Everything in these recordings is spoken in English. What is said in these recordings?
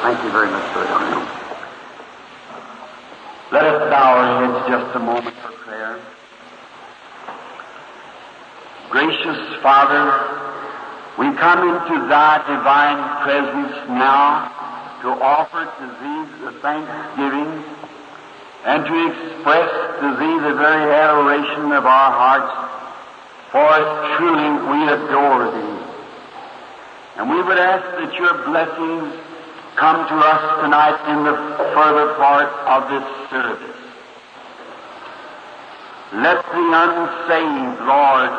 Thank you very much, Brother. Let us bow our heads just a moment for prayer. Gracious Father, we come into Thy divine presence now to offer to Thee the thanksgiving and to express to Thee the very adoration of our hearts, for truly we adore Thee. And we would ask that Your blessings come to us tonight in the further part of this service. Let the unsaved, Lord,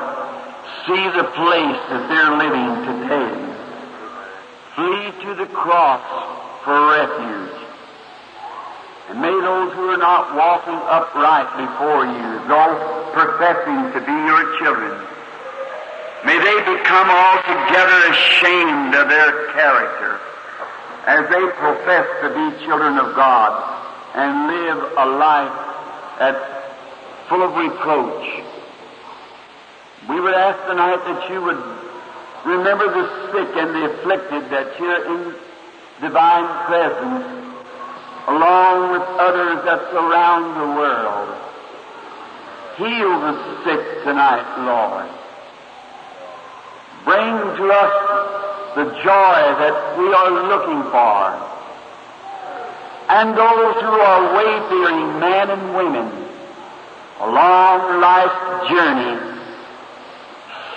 see the place that they're living today. Flee to the cross for refuge. And may those who are not walking upright before you, though professing to be your children, may they become altogether ashamed of their character as they profess to be children of God and live a life that's full of reproach. We would ask tonight that you would remember the sick and the afflicted that you're in divine presence along with others that surround the world. Heal the sick tonight, Lord. Bring to us the joy that we are looking for. And those who are wayfaring men and women a long life journey.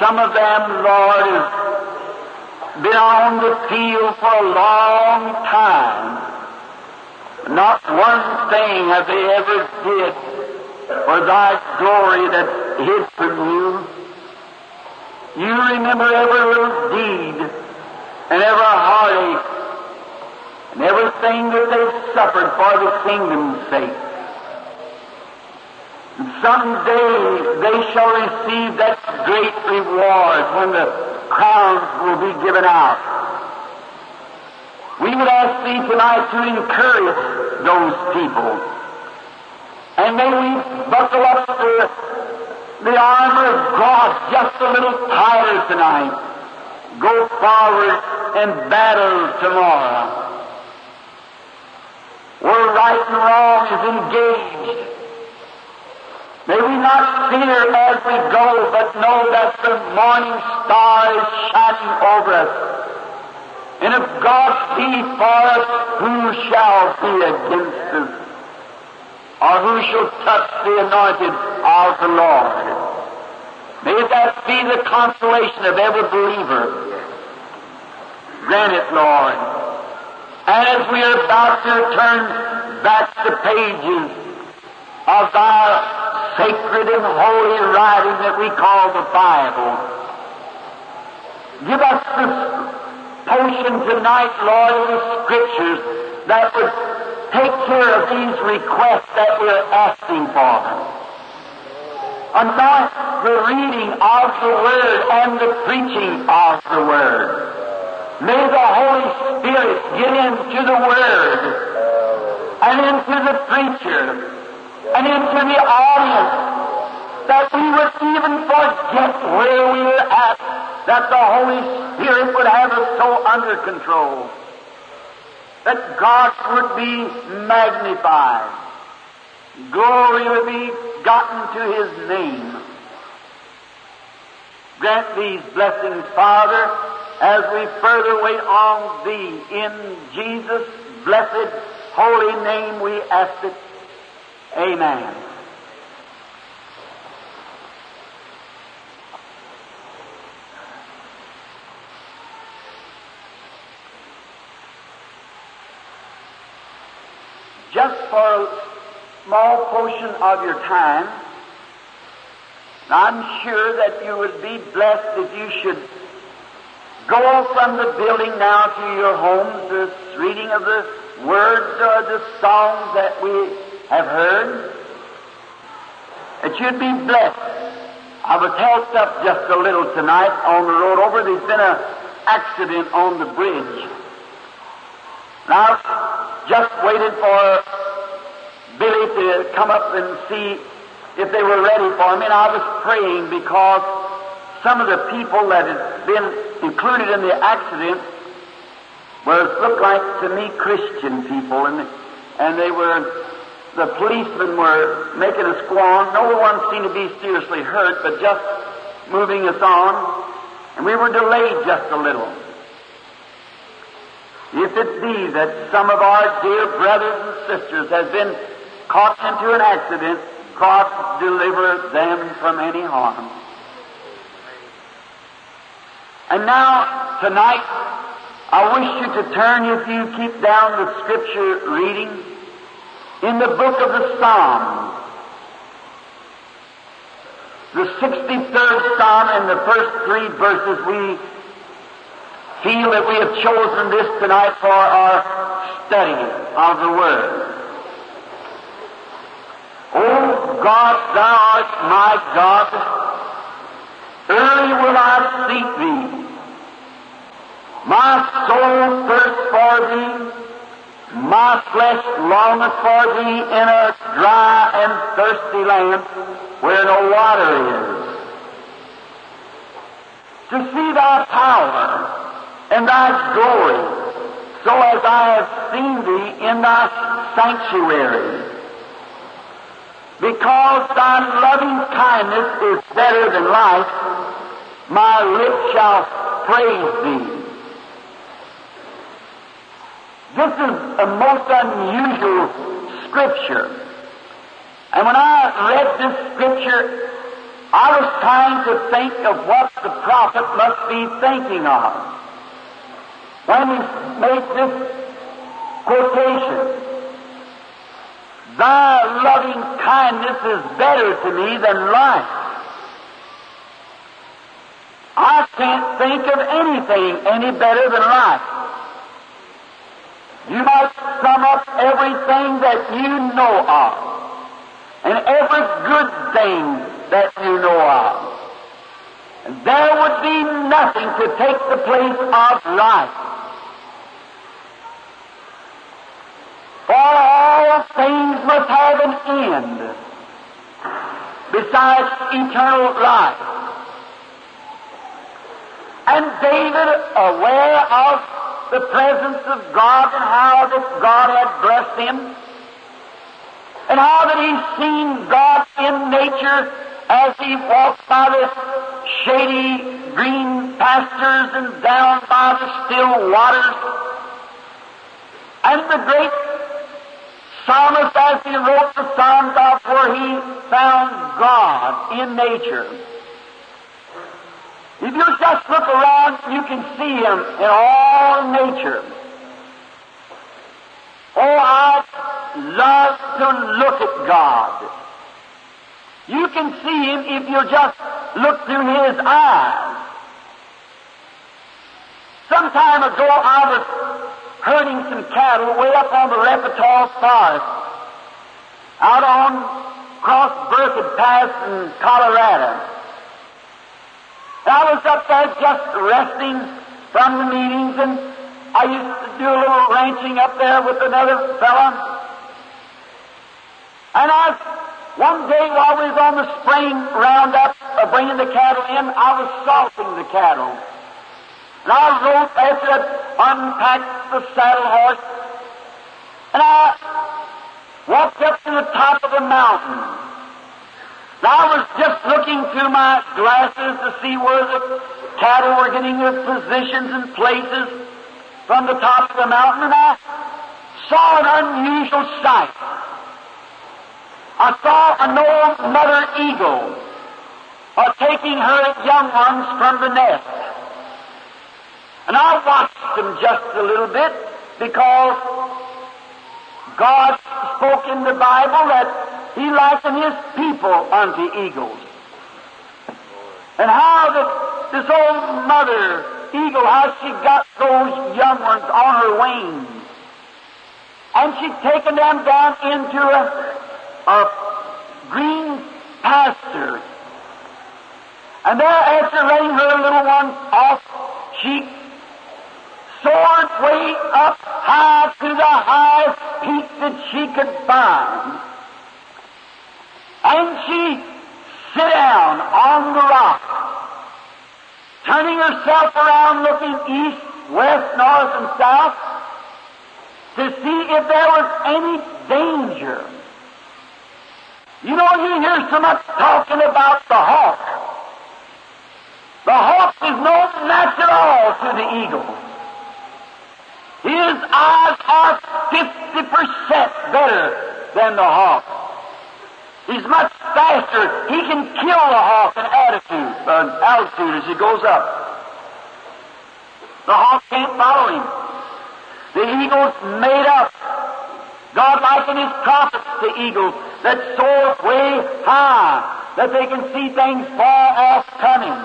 Some of them, Lord, have been on the field for a long time. Not one thing have they ever did for thy glory that hid from you. You remember every little deed and every heartache and everything that they've suffered for the kingdom's sake. And someday they shall receive that great reward when the crowns will be given out. We would ask Thee tonight to encourage those people. And may we buckle up the, the armor of God just a little tighter tonight. Go forward and battle tomorrow. Where right and wrong is engaged. May we not fear as we go, but know that the morning star is shining over us. And if God be for us, who shall be against us? Or who shall touch the anointed of the Lord? Be the consolation of every believer. Grant it, Lord. As we are about to turn back the pages of thy sacred and holy writing that we call the Bible, give us this potion tonight, Lord, of the Scriptures that would take care of these requests that we're asking for. Anoint the reading of the Word and the preaching of the Word. May the Holy Spirit get into the Word and into the preacher and into the audience that we would even forget where we were at, that the Holy Spirit would have us so under control, that God would be magnified, glory would be gotten to His name. Grant these blessings, Father, as we further wait on Thee. In Jesus' blessed, holy name we ask it. Amen. Just for small portion of your time, And I'm sure that you would be blessed if you should go from the building now to your homes, this reading of the words or the songs that we have heard, that you'd be blessed. I was helped up just a little tonight on the road over. There's been an accident on the bridge. I just waited for Billy to come up and see if they were ready for me, and I was praying because some of the people that had been included in the accident was looked like to me Christian people, and and they were the policemen were making a squall. No one seemed to be seriously hurt, but just moving us on, and we were delayed just a little. If it be that some of our dear brothers and sisters have been caught into an accident, God deliver them from any harm. And now, tonight, I wish you to turn, if you keep down the scripture reading, in the book of the Psalms. The 63rd Psalm and the first three verses we feel that we have chosen this tonight for our study of the Word. O God, thou art my God, early will I seek thee. My soul thirsts for thee, my flesh longeth for thee in a dry and thirsty land where no water is. To see thy power and thy glory, so as I have seen thee in thy sanctuary. Because thy loving kindness is better than life, my lips shall praise thee. This is a most unusual scripture. And when I read this scripture, I was trying to think of what the prophet must be thinking of when he made this quotation. Thy loving kindness is better to me than life. I can't think of anything any better than life. You might sum up everything that you know of, and every good thing that you know of. And there would be nothing to take the place of life. For all things must have an end besides eternal life. And David, aware of the presence of God and how that God had blessed him, and how that he's seen God in nature as he walked by the shady green pastures and down by the still waters. And the great psalmist, as he wrote the Psalms of where he found God in nature. If you just look around, you can see Him in all nature. Oh, I love to look at God. You can see Him if you just look through His eyes. Some time ago, I was herding some cattle way up on the Arapaho Forest, out on Cross Burkett Pass in Colorado. I was up there just resting from the meetings, and I used to do a little ranching up there with another fella. And I, one day while we was on the spring roundup, uh, bringing the cattle in, I was salting the cattle. And I rode after I unpacked the saddle horse, and I walked up to the top of the mountain. I was just looking through my glasses to see where the cattle were getting their positions and places from the top of the mountain, and I saw an unusual sight. I saw an old mother eagle uh, taking her young ones from the nest. And I watched them just a little bit because God spoke in the Bible that he likened his people unto eagles. And how that this old mother eagle, how she got those young ones on her wings. And she'd taken them down into a, a green pasture. And there, after letting her little ones off, she soared way up high to the highest peak that she could find. And she sit down on the rock, turning herself around looking east, west, north, and south to see if there was any danger. You know, you hear so much talking about the hawk. The hawk is no match at all to the eagle. His eyes are 50% better than the hawk. He's much faster. He can kill the hawk in attitude, uh, altitude as he goes up. The hawk can't follow him. The eagle's made up. God likened his prophets to eagles that soar way high, that they can see things far off coming.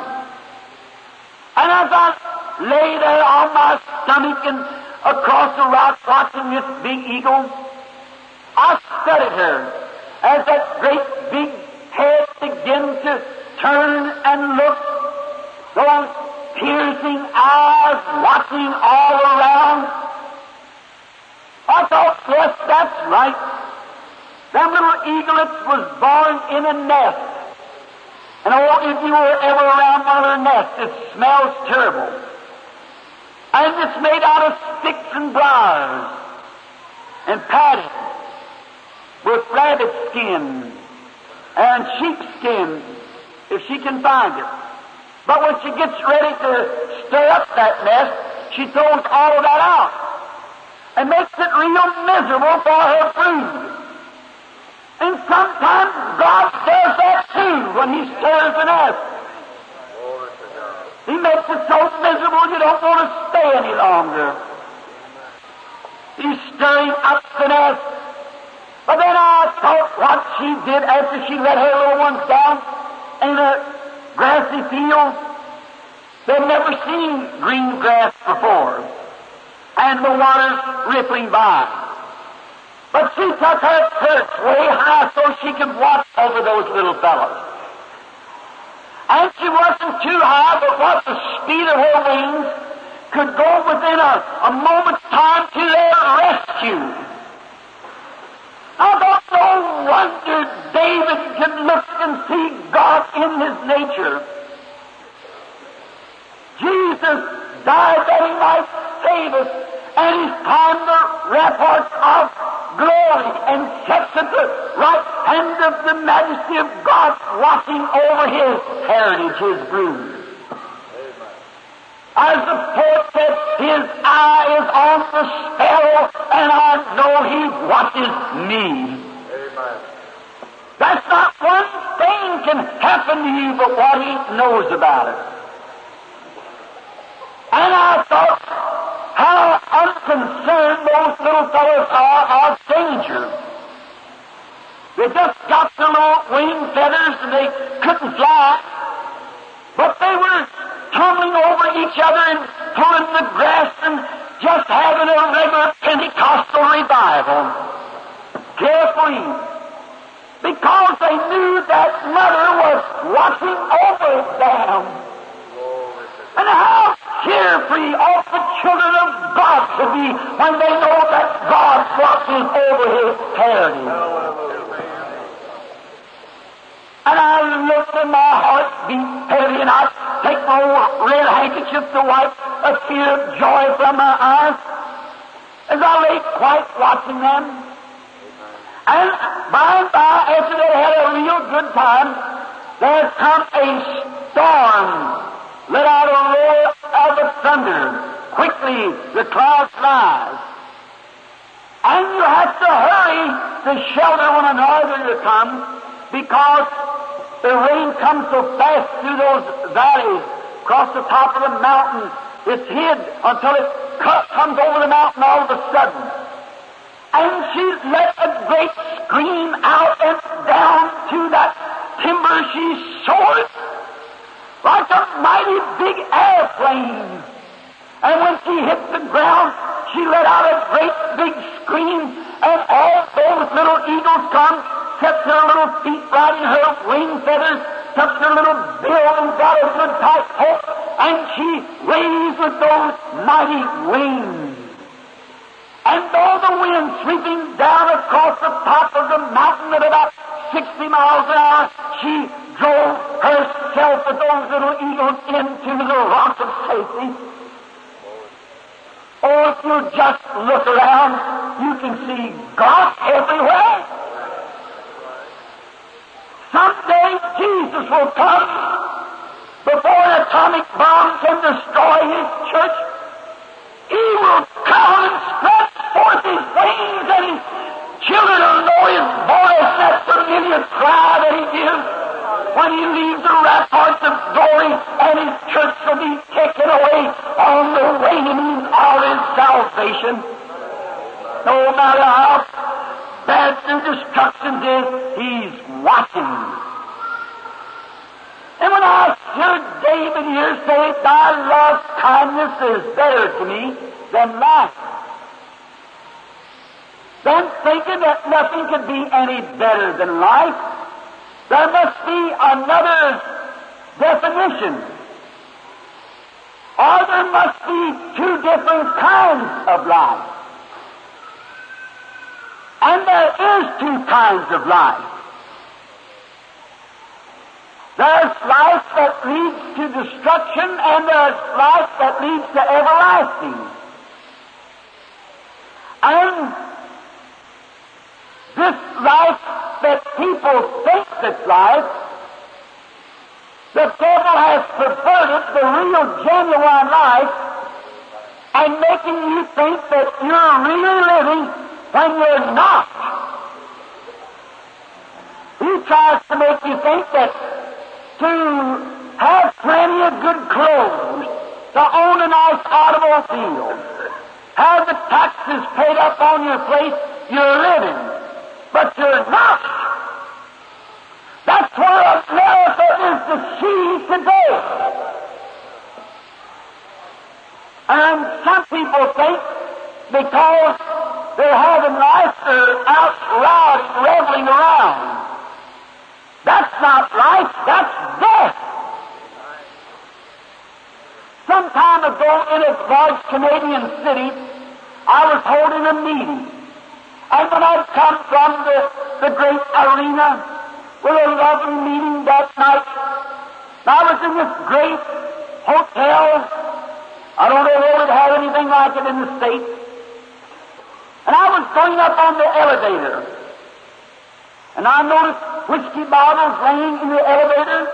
And as I lay there on my stomach and across the rock watching this big eagle, I studied her as that great big head began to turn and look, those piercing eyes watching all around. I thought, yes, that's right. Them little eaglets was born in a nest. And oh, if you were ever around one of their nests, it smells terrible. And it's made out of sticks and briars and padding with rabbit skin and sheep skin, if she can find it. But when she gets ready to stir up that nest, she throws all of that out and makes it real miserable for her food. And sometimes God does that too when He stirs the nest. He makes it so miserable you don't want to stay any longer. He's stirring up the nest. But then I thought what she did after she let her little ones down in a grassy field. They'd never seen green grass before and the waters rippling by. But she took her perch way high so she could watch over those little fellows. And she wasn't too high, but what the speed of her wings could go within a, a moment's time to their rescue. I thought no wonder David could look and see God in his nature. Jesus died that he might save us and he's climbed the ramparts of glory and sits at the right hand of the majesty of God, watching over his heritage, his brood. As the poet said, his eye is on the sparrow, and I know he watches me. Amen. That's not one thing can happen to you but what he knows about it. And I thought, how unconcerned those little fellows are of danger. They just got their little wing feathers and they couldn't fly, but they were tumbling over each other and pulling the grass and just having a regular Pentecostal revival. Carefully. Because they knew that mother was watching over them. And how carefree ought the children of God to be when they know that God watches over His heritage. And I looked and my heart beat heavy and I take my red handkerchief to wipe a tear of joy from my eyes as I lay quiet watching them. And by and by, after they had a real good time, there come a storm, let out a roar of the thunder. Quickly the clouds rise. And you have to hurry to shelter when a northerner comes because the rain comes so fast through those valleys across the top of the mountain. It's hid until it comes over the mountain all of a sudden. And she let a great scream out and down to that timber she soared like a mighty big airplane. And when she hit the ground, she let out a great big scream, and all those little eagles come, set their little feet right in her wing feathers, took her little bill and got a good tight hold, and she raised with those mighty wings. And though the wind sweeping down across the top of the mountain at about 60 miles an hour, she drove herself with those little eagles into the rock of safety. Oh, if you just look around, you can see God everywhere. Someday Jesus will come before an atomic bomb can destroy his church. He will come and stretch forth his wings and his children will know his voice, that familiar cry that he gives when he leaves the ramparts of glory and his church will be taken away on the waning of his salvation. No matter how bad the destruction is, he's watching. And when I hear David here say, Thy love kindness is better to me than life, then thinking that nothing could be any better than life, there must be another definition. Or there must be two different kinds of life. And there is two kinds of life. There's life that leads to destruction, and there's life that leads to everlasting. And this life that people think that's life, the devil has perverted the real, genuine life and making you think that you're really living when you're not. He tries to make you think that to have plenty of good clothes, to own a nice automobile, have the taxes paid up on your place, you're living. But you're not. That's where America is deceived today. And some people think because they're having life, they're out loud reveling around. That's not life, that's death. Some time ago in a large Canadian city, I was holding a meeting. And when I'd come from the, the great arena with a lovely meeting that night, I was in this great hotel. I don't know if it had anything like it in the States. And I was going up on the elevator. And I noticed whiskey bottles laying in the elevator.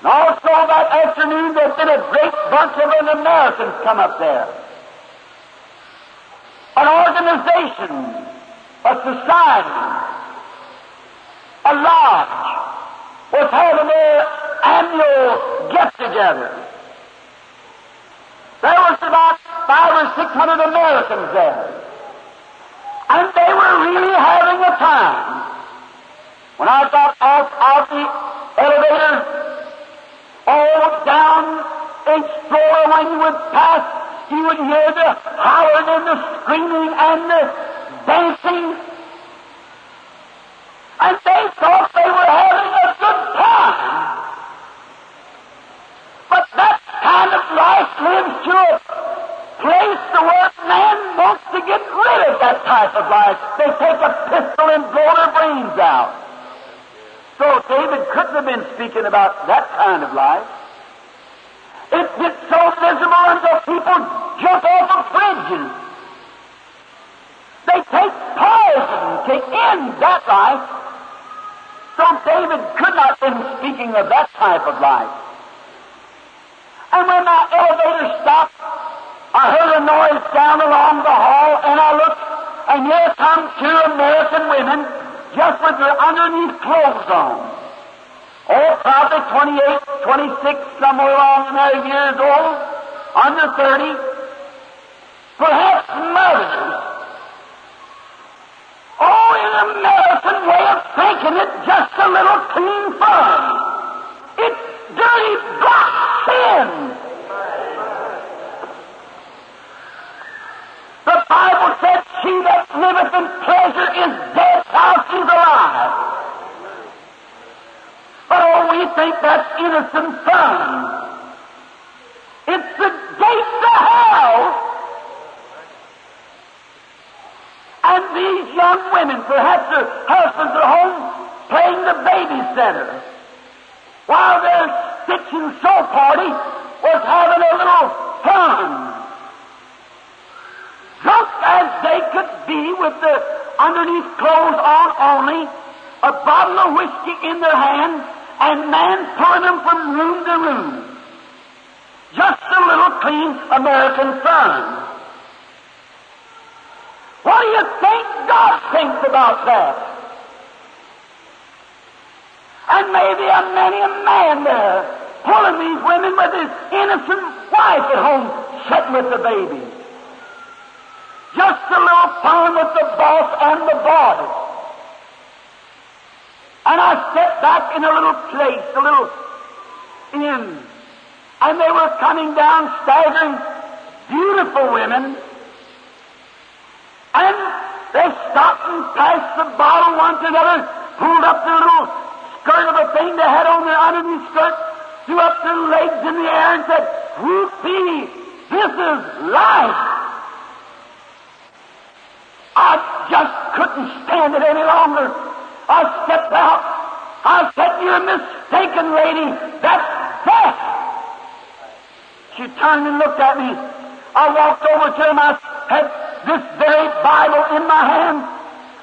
And also that afternoon there'd been a great bunch of Americans come up there. An organization, a society, a lodge was having their annual get-together. There was about five or six hundred Americans there. And they were really having a time. When I got off of the elevator, all down each floor when you would pass, you would hear the howling and the screaming and the dancing. And they thought they were having a good time. But that kind of life lives to a place to where man wants to get rid of that type of life. They take a pistol and blow their brains out. So David couldn't have been speaking about that kind of life. It gets so visible until people jump off of bridges. They take poison to end that life. So David could not have been speaking of that type of life. And when my elevator stopped, I heard a noise down along the hall, and I looked, and here come two American women just with their underneath clothes on. Oh, probably 28, 26, somewhere along in there years old, under 30, perhaps mothers. Oh, in the American way of thinking it's just a little clean fun. It's dirty black sin. The Bible says, She that liveth in pleasure is dead while she's alive. But oh, we think that's innocent fun. It's the gate to hell. And these young women, perhaps their husbands are home playing the babysitter, while their stitch and sew party was having a little fun. Drunk as they could be with the underneath clothes on only, a bottle of whiskey in their hand, and man pulling them from room to room. Just a little clean American sun. What do you think God thinks about that? And maybe a many a man there pulling these women with his innocent wife at home sitting with the baby. Just a little fun with the boss and the boy. And I stepped back in a little place, a little inn, and they were coming down staggering, beautiful women, and they stopped and passed the bottle one to another, pulled up their little skirt of a thing they had on their underneath skirt, threw up their legs in the air and said, Whoopee, this is life. I just couldn't stand it any longer. I stepped out. I said, You're mistaken, lady. That's death. She turned and looked at me. I walked over to him. I had this very Bible in my hand.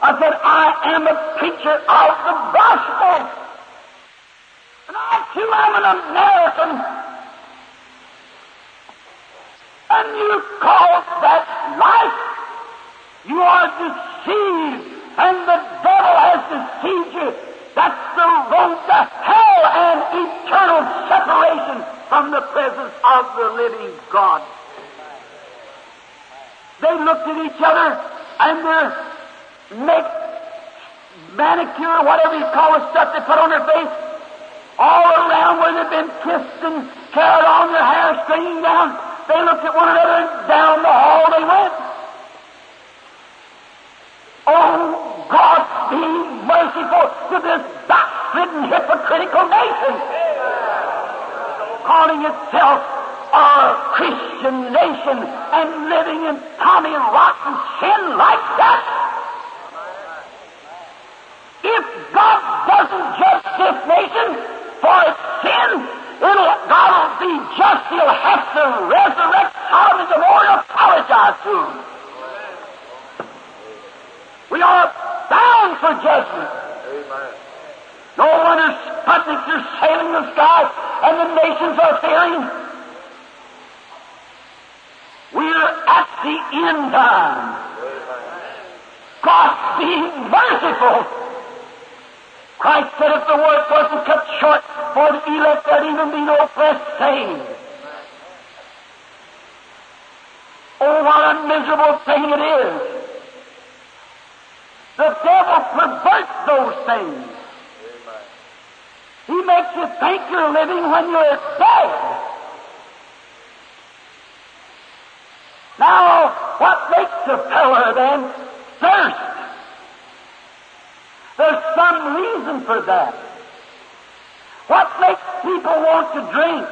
I said, I am a preacher of the gospel. And I too am an American. And you call that life? You are deceived, and the devil has deceived you. That's the road to hell and eternal separation from the presence of the living God. They looked at each other and their make manicure, whatever you call the stuff they put on their face, all around where they've been kissed and carried on, their hair stringing down. They looked at one another and down the hall they went. Oh, God, be merciful to this backslidden, hypocritical nation, calling itself a Christian nation and living in Tommy rotten sin like that? If God doesn't judge this nation for its sin, it'll, God will be just. He'll have to resurrect Sodom and Gomorrah and apologize to him. We are bound for judgment. Amen. No one wonder Sputniks are sailing the sky and the nations are fearing. We're at the end time. God be merciful. Christ said if the word wasn't cut short for the elect, there'd even be no flesh saved. Oh, what a miserable thing it is. The devil perverts those things. He makes you think you're living when you're dead. Now, what makes a fellow then thirst? There's some reason for that. What makes people want to drink?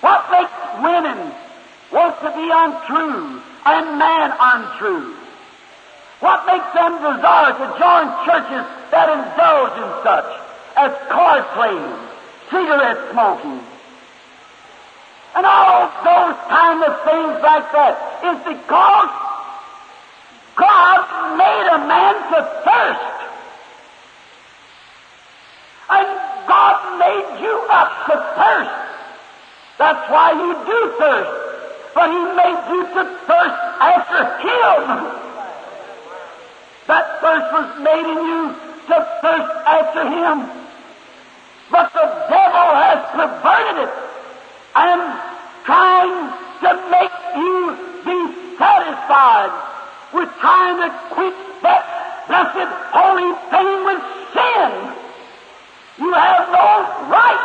What makes women want to be untrue and man untrue? What makes them desire to join churches that indulge in such as card playing, cigarette smoking, and all those kind of things like that is because God made a man to thirst. And God made you up to thirst. That's why you do thirst. But He made you to thirst after Him. That thirst was made in you to thirst after Him. But the devil has perverted it and trying to make you be satisfied with trying to quit that blessed holy thing with sin. You have no right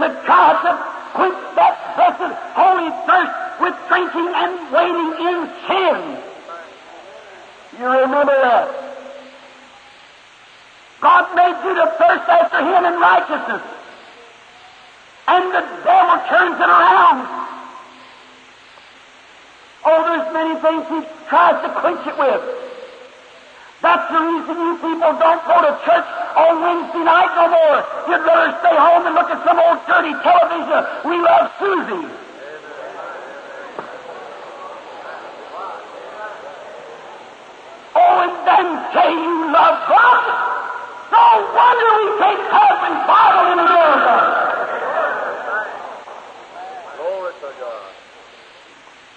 to try to quit that blessed holy thirst with drinking and waiting in sin. You remember that. God made you to thirst after Him in righteousness and the devil turns it around. Oh, there's many things he tries to quench it with. That's the reason you people don't go to church on Wednesday night no more. You'd rather stay home and look at some old dirty television. We love Susie. Say you love God. No wonder we can't have revival in America. Glory to God.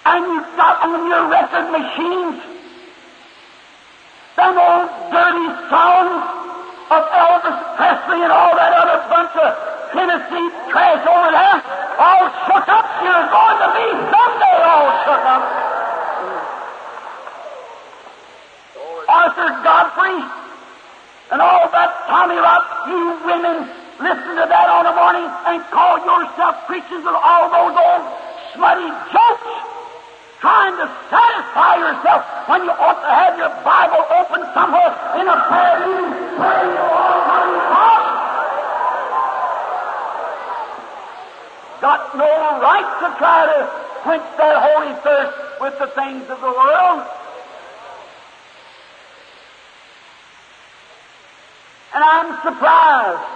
And you've got on your record machines them old dirty songs of Elvis Presley and all that other bunch of Tennessee trash over there, all shook up. You're going to be someday all shook up. Arthur Godfrey and all that Tommy Rock, you women listen to that on the morning and call yourself preachers of all those old smutty jokes, trying to satisfy yourself when you ought to have your Bible open somewhere in a prayer meeting, praying Almighty. Got no right to try to quench that holy thirst with the things of the world. And I'm surprised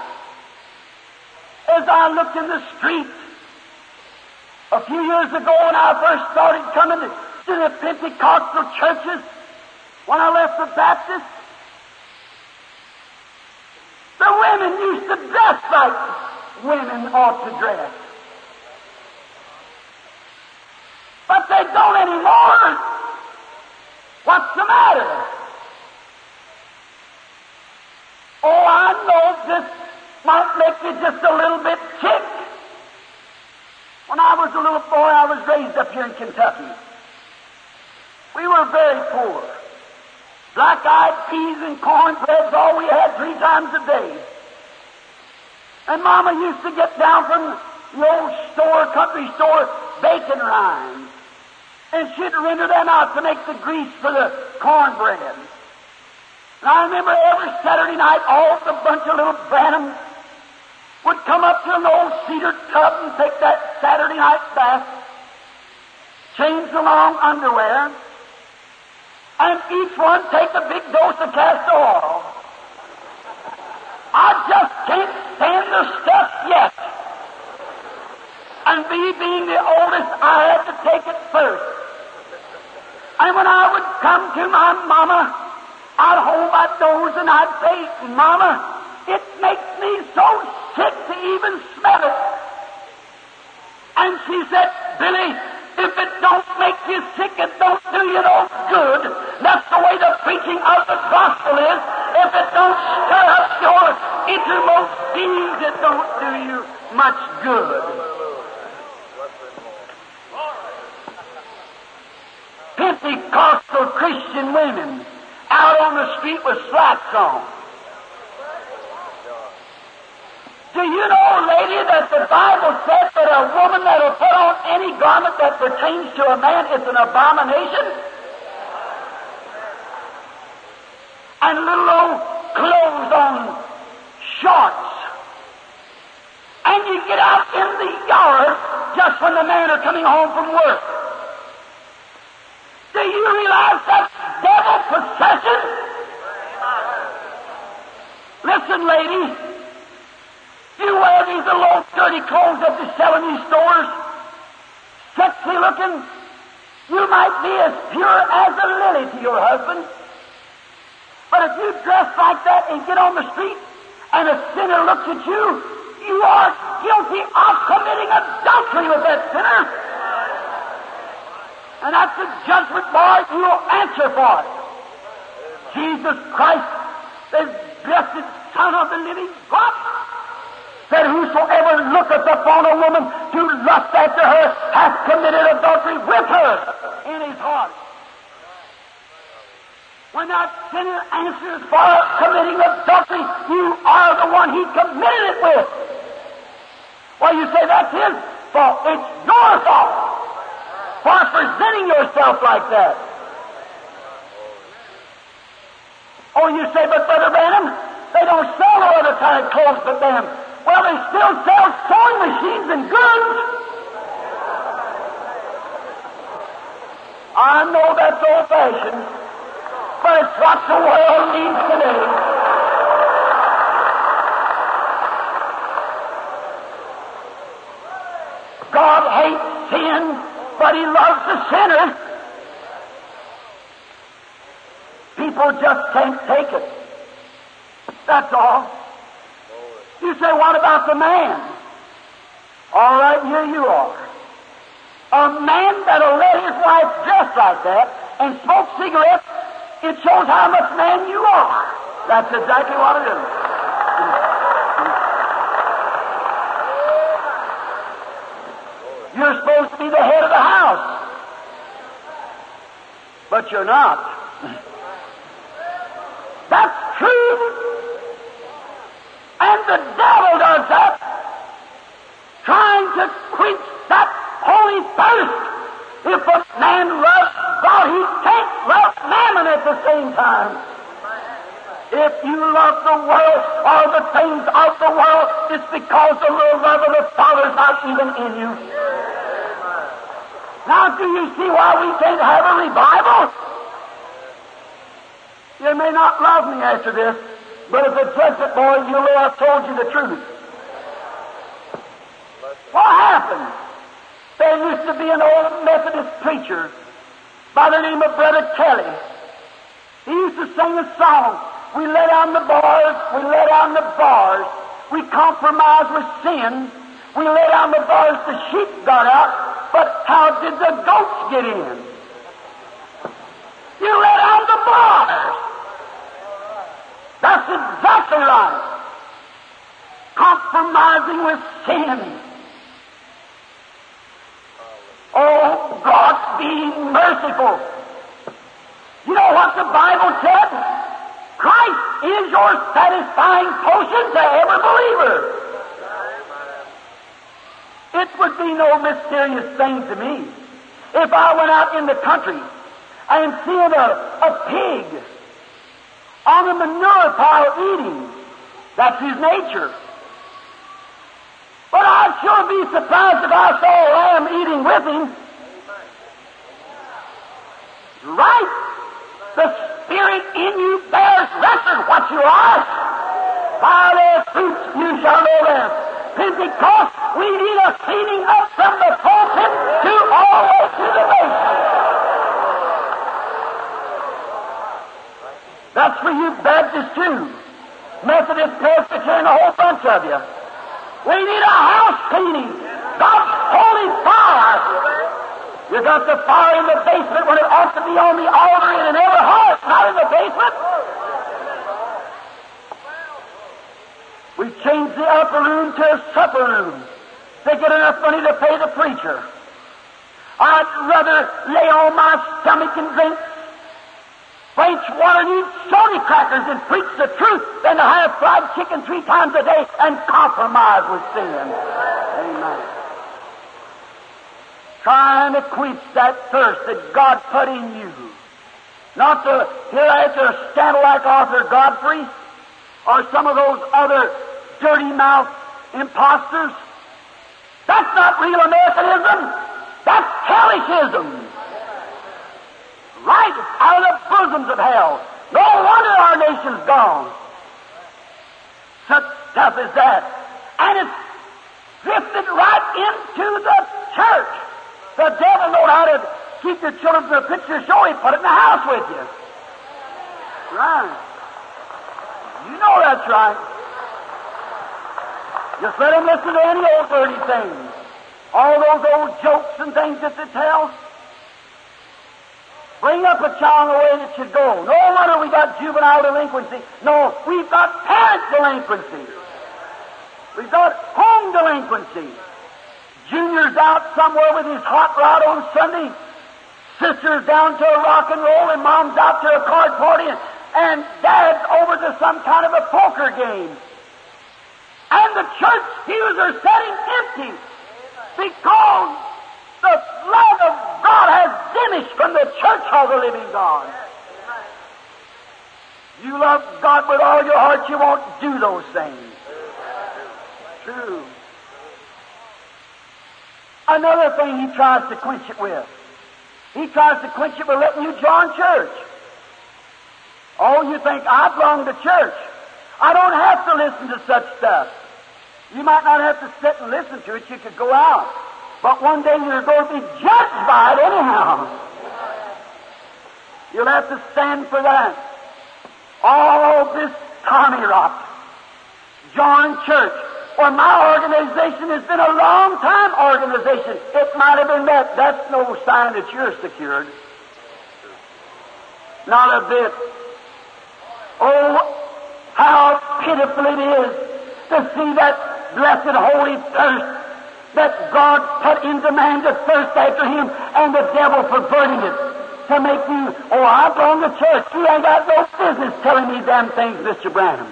as I looked in the street a few years ago when I first started coming to, to the Pentecostal churches, when I left the Baptist, the women used to dress like women ought to dress. But they don't anymore. What's the matter? Oh, I know this might make you just a little bit sick. When I was a little boy, I was raised up here in Kentucky. We were very poor. Black-eyed peas and cornbread's all we had three times a day. And Mama used to get down from the old store, country store, bacon rinds. And she'd render them out to make the grease for the cornbread. And I remember every Saturday night, all the bunch of little Branhams would come up to an old cedar tub and take that Saturday night bath, change the long underwear, and each one take a big dose of castor oil. I just can't stand the stuff yet. And me being the oldest, I had to take it first. And when I would come to my mama, I'd hold my nose and I'd say, Mama, it makes me so sick to even smell it. And she said, Billy, if it don't make you sick, it don't do you no good. That's the way the preaching of the gospel is. If it don't stir up your innermost beings, it don't do you much good. Pentecostal Christian women out on the street with slacks on. Do you know, lady, that the Bible says that a woman that will put on any garment that pertains to a man is an abomination? And little old clothes on shorts. And you get out in the yard just when the men are coming home from work. Do you realize that's devil possession? Listen, lady. You wear these little old dirty clothes that they sell in these stores, sexy looking. You might be as pure as a lily to your husband. But if you dress like that and get on the street and a sinner looks at you, you are guilty of committing adultery with that sinner. And at the judgment bar, you'll answer for it. Jesus Christ, the blessed Son of the living God, said, Whosoever looketh upon a woman to lust after her hath committed adultery with her in his heart. When that sinner answers for committing adultery, you are the one he committed it with. Well, you say that's his fault. It's your fault for presenting yourself like that. Oh, you say, but Brother Branham, they don't sell no other kind of clothes but them. Well, they still sell sewing machines and guns. I know that's old fashioned, but it's what the world needs today. God hates sin, but He loves the sinner. People just can't take it. That's all. You say, what about the man? All right, here you are. A man that'll let his wife dress like that and smoke cigarettes, it shows how much man you are. That's exactly what it is. You're supposed to be the head of the house. But you're not. That's true. And the devil does that, trying to quench that holy thirst. If a man loves God, he can't love mammon at the same time. If you love the world or the things of the world, it's because the little love of the not even in you. Now, do you see why we can't have a revival? You may not love me after this, but as a judgment boy, you'll know I've told you the truth. What happened? There used to be an old Methodist preacher by the name of Brother Kelly. He used to sing a song. We let down the bars, we let down the bars. We compromised with sin. We let down the bars, the sheep got out. But how did the goats get in? You let down the bars. That's exactly right. Compromising with sin. Oh, God, be merciful. You know what the Bible said? Christ is your satisfying potion to every believer. It would be no mysterious thing to me if I went out in the country and seeing a, a pig on a manure pile eating. That's his nature. But I'd sure be surprised if I saw a lamb eating with him. Right? The Spirit in you bears record what you are. By their fruits you shall know them. Pentecost, we need a feeding up from the pulpit to all the way to the basement. That's for you Baptists too. Methodist, Presbyterian, a whole bunch of you. We need a house cleaning. God's holy fire. You got the fire in the basement when it ought to be on the altar and in every heart, not in the basement. We've changed the upper room to a supper room. They get enough money to pay the preacher. I'd rather lay on my stomach and drink French water and eat soda crackers and preach the truth than to have fried chicken three times a day and compromise with sin. Amen. Trying to quench that thirst that God put in you. Not to hereafter a scandal like Arthur Godfrey or some of those other dirty mouth impostors. That's not real Americanism. That's hellishism. Right out of the bosoms of hell. No wonder our nation's gone. Such stuff as that. And it's drifted right into the church. The devil knows how to keep your children from a picture show. He put it in the house with you. Right. You know that's right. Just let them listen to any old dirty things. All those old jokes and things that they tell. Bring up a child the way that should go. No wonder we got juvenile delinquency. No, we've got parent delinquency. We've got home delinquency. Junior's out somewhere with his hot rod on Sunday. Sister's down to a rock and roll, and mom's out to a card party, and, and dad's over to some kind of a poker game. And the church pews are sitting empty because the love of God has diminished from the church of the living God. You love God with all your heart, you won't do those things. True. Another thing he tries to quench it with. He tries to quench it with letting you join church. Oh, you think I belong to church. I don't have to listen to such stuff. You might not have to sit and listen to it. You could go out. But one day you're going to be judged by it anyhow. You'll have to stand for that. all this Tommy rot. Join church. Well, my organization has been a long time organization. It might have been that. That's no sign that you're secured. Not a bit. Oh, how pitiful it is to see that blessed holy thirst that God put into man to thirst after Him and the devil perverting it to make you, oh, I belong to church. You ain't got no business telling me them things, Mr. Branham.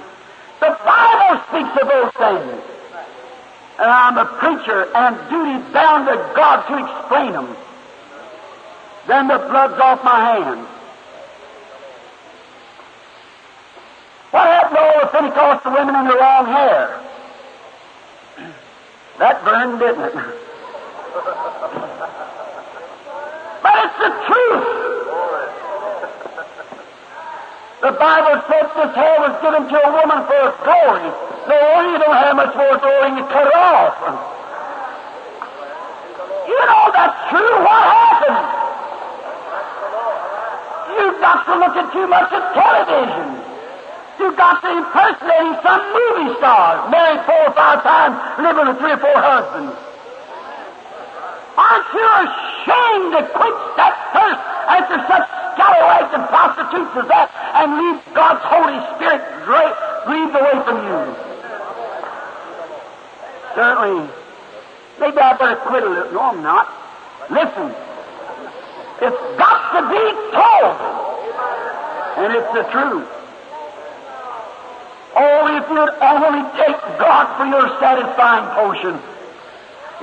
The Bible speaks of those things. And I'm a preacher and duty bound to God to explain them. Then the blood's off my hands. What happened to all the Pentecostal women in the long hair? That burned, didn't it? but it's the truth. The Bible said this hair was given to a woman for a glory. No, you don't have much more glory and you cut it off. You know that's true. What happened? You've got to look at too much of television. You got to impersonate some movie star, married four or five times, living with three or four husbands. Aren't you ashamed to quench that thirst after such scalawags and prostitutes as that and leave God's Holy Spirit grieved away from you? Certainly. Maybe I better quit a little. No, I'm not. Listen. It's got to be told. And it's the truth. Oh, if you'd only take God for your satisfying potion.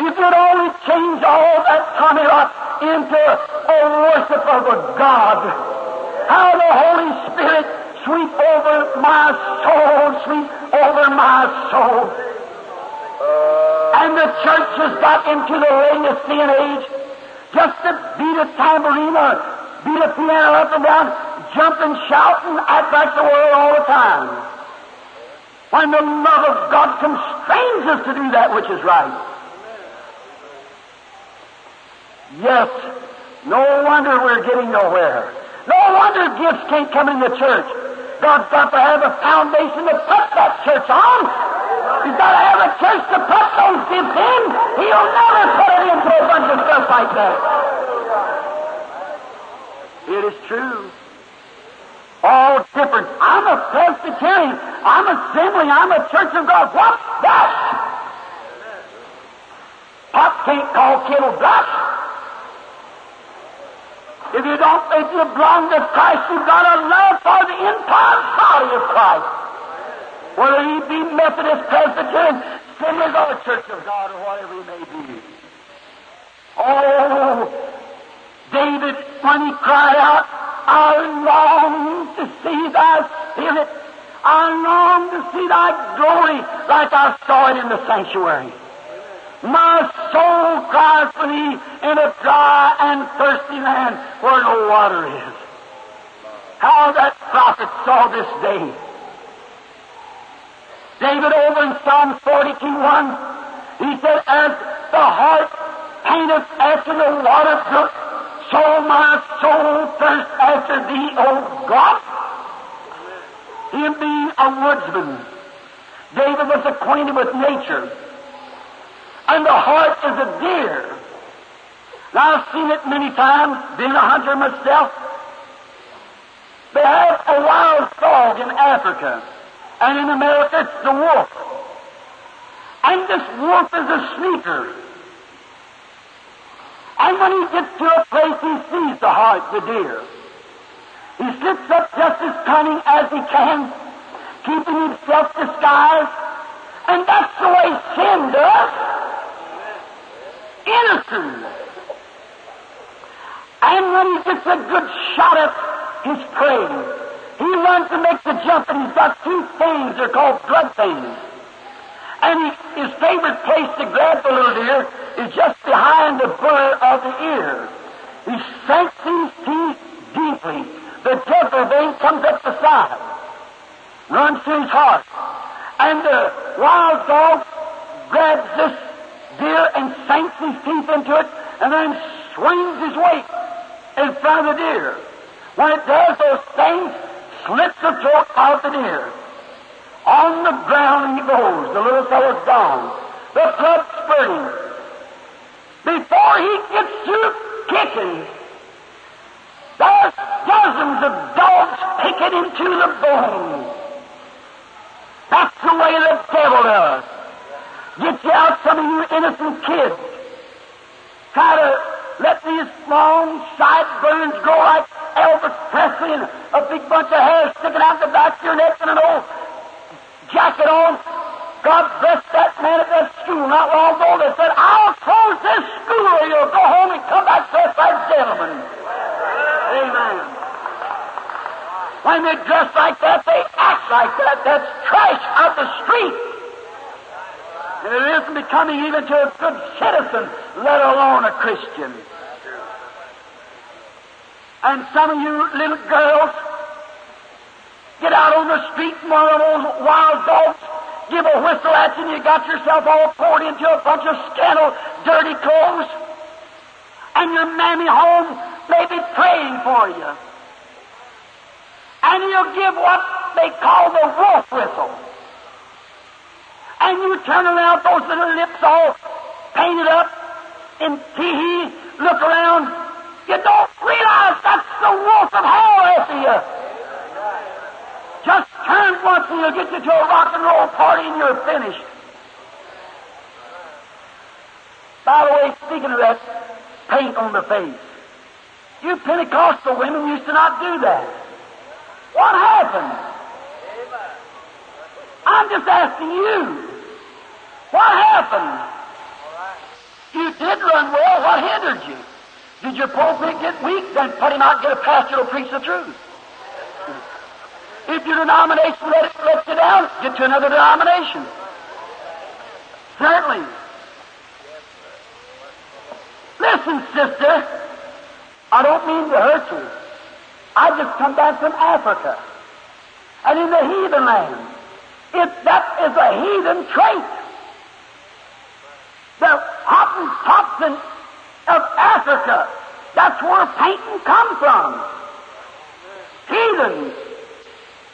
If you'd only change all that Tommy rot into a worship of a God. How the Holy Spirit sweep over my soul, sweep over my soul. And the church has got into the Laodicean age just to beat a tambourine or beat a piano up and down, jump and shout and act like the world all the time when the love of God constrains us to do that which is right. Yes, no wonder we're getting nowhere. No wonder gifts can't come in the church. God's got to have a foundation to put that church on. He's got to have a church to put those gifts in. He'll never put it into a bunch of stuff like that. It is true all different. I'm a Presbyterian. I'm assembly. I'm a Church of God. What's that? Pop can't call kettle black. If you don't think you belong to Christ, you've got to love for the entire body of Christ. Whether he be Methodist, Presbyterian, Assemblies, or Church of God, or whatever he may be. Oh, David, when he cried out, I long to see thy spirit. I long to see thy glory like I saw it in the sanctuary. My soul cries for thee in a dry and thirsty land where no water is. How that prophet saw this day. David over in Psalm 42 1, he said, As the hart painteth after the water brook, so my soul thirsts after thee, O God. Him being a woodsman, David was acquainted with nature. And the hart is a deer. Now I've seen it many times, being a hunter myself. They have a wild dog in Africa, and in America it's the wolf. And this wolf is a sneaker. And when he gets to a place, he sees the hart, the deer. He slips up just as cunning as he can, keeping himself disguised. And that's the way sin does. Innocent. And when he gets a good shot at his prey, he runs to make the jump, and he's got two things. They're called blood things. And he, his favorite place to grab the little deer is just behind the burr of the ear. He sinks his teeth deeply. The jugular vein comes up the side, runs to his heart. And the wild dog grabs this deer and sinks his teeth into it and then swings his weight in front of the deer. When it does, those things slits the throat out of the deer. On the ground he goes. The little fellow's gone. The blood spurting. Before he gets through kicking, there's dozens of dogs picking into the bone. That's the way the devil does. Get you out some of you innocent kids. Try to let these long sideburns grow like Elvis Presley and a big bunch of hair sticking out the back of your neck and an old jacket on. God bless that man at that school not long ago that said, I'll close this school or you'll go home and come back dressed like gentlemen. Amen. When they dress like that, they act like that. That's trash out the street. And it isn't becoming even to a good citizen, let alone a Christian. And some of you little girls get out on the street and one those wild dogs give a whistle at you and you got yourself all poured into a bunch of scandal, dirty clothes. And your mammy home may be praying for you. And you'll give what they call the wolf whistle. And you turn around, those little lips all painted up in tee look around. You don't realize that's the wolf of hell after you. Just turn once and you'll get you to a rock and roll party and you're finished. By the way, speaking of that paint on the face, you Pentecostal women used to not do that. What happened? I'm just asking you. What happened? You did run well. What hindered you? Did your pulpit get weak? Then put him out get a pastor to preach the truth. If your denomination let it let you down, get to another denomination. Certainly. Listen, sister. I don't mean to hurt you. I just come back from Africa. And in the heathen land, if that is a heathen trait, the Hottentots of Africa, that's where painting come from. Heathens.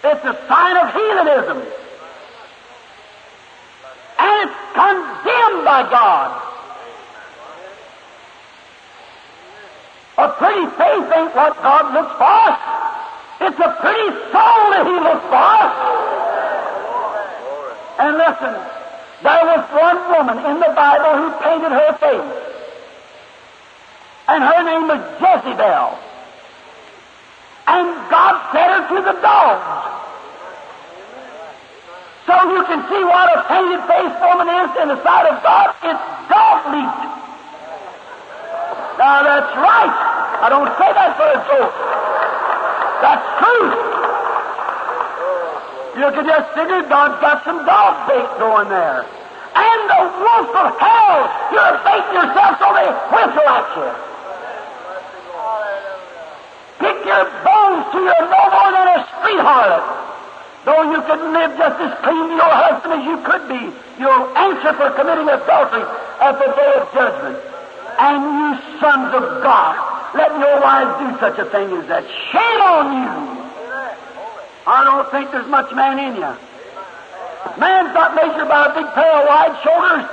It's a sign of heathenism. And it's condemned by God. A pretty face ain't what God looks for. It's a pretty soul that He looks for. And listen, there was one woman in the Bible who painted her face. And her name was Jezebel. And God set her to the dogs. So you can see what a painted face woman is in the sight of God. It's dog meat. Now that's right. I don't say that for a joke. That's truth. You can just figure God's got some dog bait going there. And the wolf of hell, you're baiting yourself so they whistle at you. Pick your to you're no more than a street harlot. Though you could live just as clean to your husband as you could be, you'll answer for committing adultery at the day of judgment. And you sons of God, let your wives do such a thing as that. Shame on you! I don't think there's much man in you. Man's not measured by a big pair of wide shoulders.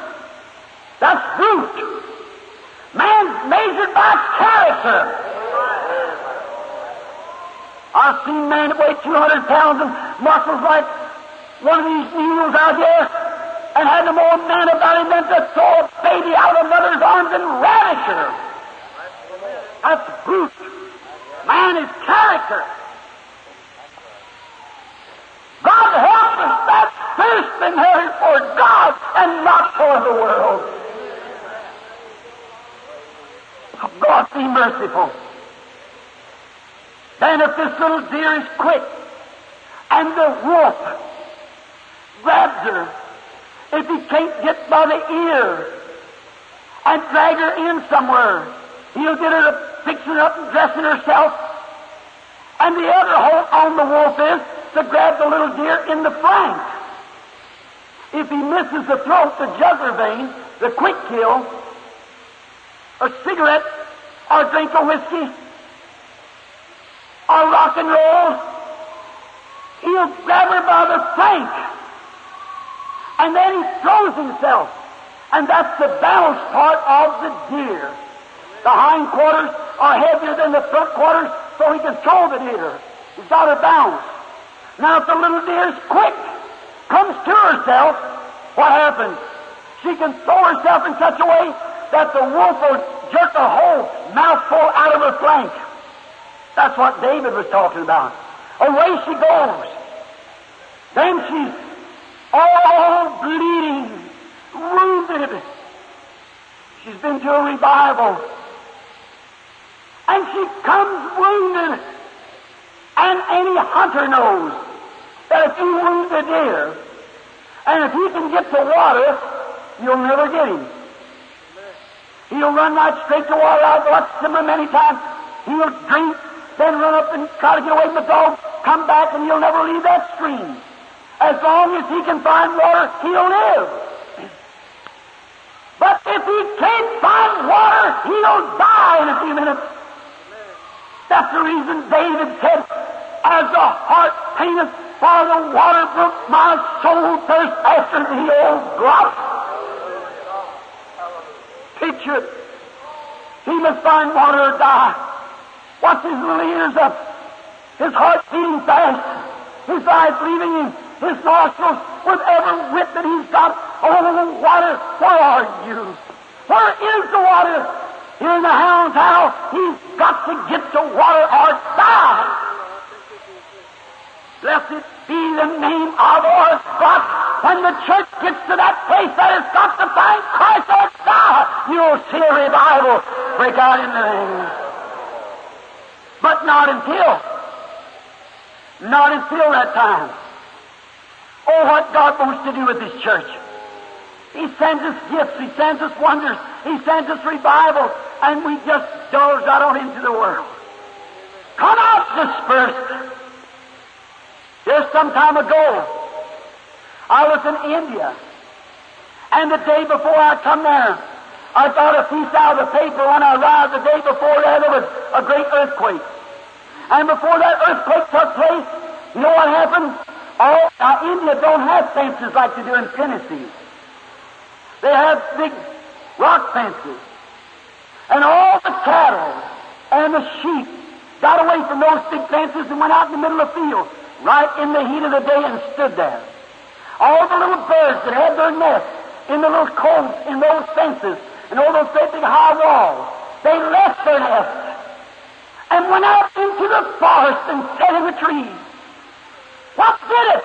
That's brute. Man's measured by character. I've seen men that weigh 200 pounds and muscles like one of these mules out here and had no more man about him than to throw a baby out of mother's arms and ravish her. That's brute. Man is character. God help us. That's first and here for God and not for the world. God be merciful. Then if this little deer is quick and the wolf grabs her, if he can't get by the ear and drag her in somewhere, he'll get her to fixing up and dressing herself. And the other hold on the wolf is to grab the little deer in the flank. If he misses the throat, the jugular vein, the quick kill, a cigarette or drink of whiskey, or rock and roll, He'll grab her by the flank. And then he throws himself. And that's the balance part of the deer. The hind quarters are heavier than the front quarters, so he can throw the deer. He's got her balanced. Now if the little deer's quick, comes to herself, what happens? She can throw herself in such a way that the wolf will jerk a whole mouthful out of her flank. That's what David was talking about. Away she goes. Then she's all bleeding, wounded. She's been to a revival. And she comes wounded. And any hunter knows that if you wound a deer, and if he can get to water, you'll never get him. He'll run right straight to water. I've watched him many times. He'll drink, then run up and try to get away from the dog, come back, and he'll never leave that stream. As long as he can find water, he'll live. But if he can't find water, he'll die in a few minutes. That's the reason David said, As the hart paineth for the water brook, my soul thirsts after thee, O God. Picture it. He must find water or die. What's his little ears up? His heart beating fast. His eyes leaving him. His nostrils with every whit that he's got. Oh, water, where are you? Where is the water? Here in the hound's house, he's got to get to water or die. Blessed be the name of our God. When the church gets to that place that has got to find Christ oh, or die, you'll see a revival break out in the land. But not until, not until that time. Oh, what God wants to do with His church. He sends us gifts, He sends us wonders, He sends us revival, and we just doze out on into the world. Come out dispersed. Just some time ago, I was in India, and the day before I come there, I got a piece out of the paper when I arrived. The day before that, there was a great earthquake. And before that earthquake took place, you know what happened? All, now, India don't have fences like they do in Tennessee. They have big rock fences. And all the cattle and the sheep got away from those big fences and went out in the middle of the field, right in the heat of the day, and stood there. All the little birds that had their nests in the little coves in those fences and all those great big high walls, they left their nests and went out into the forest and sat in the trees. What did it?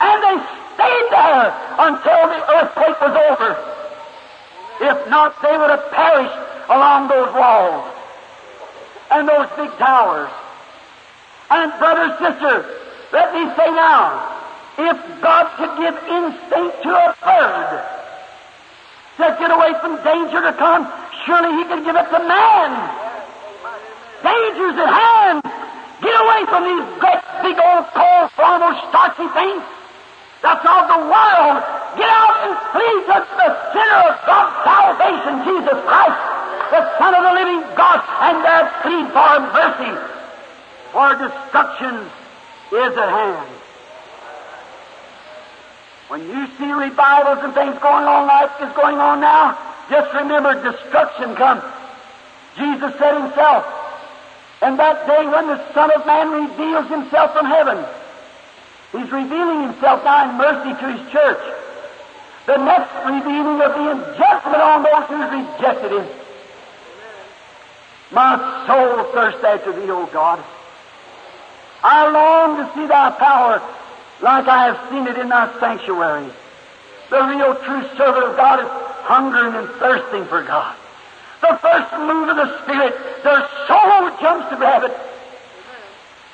And they stayed there until the earthquake was over. If not, they would have perished along those walls and those big towers. And brother, sister, let me say now, if God could give instinct to a bird to get away from danger to come, surely He could give it to man. Danger's at hand. Get away from these great, big old, cold, formal, starchy things. That's of the world. Get out and flee to the center of God's salvation, Jesus Christ, the Son of the living God, and there plead for mercy. For destruction is at hand. When you see revivals and things going on like is going on now, just remember destruction comes. Jesus said himself, and that day when the Son of Man reveals himself from heaven, he's revealing himself now in mercy to his church. The next revealing will be in judgment on those who rejected him. My soul thirsts after thee, O God. I long to see thy power like I have seen it in thy sanctuary. The real true servant of God is hungering and thirsting for God. The first move of the Spirit, their soul jumps to it.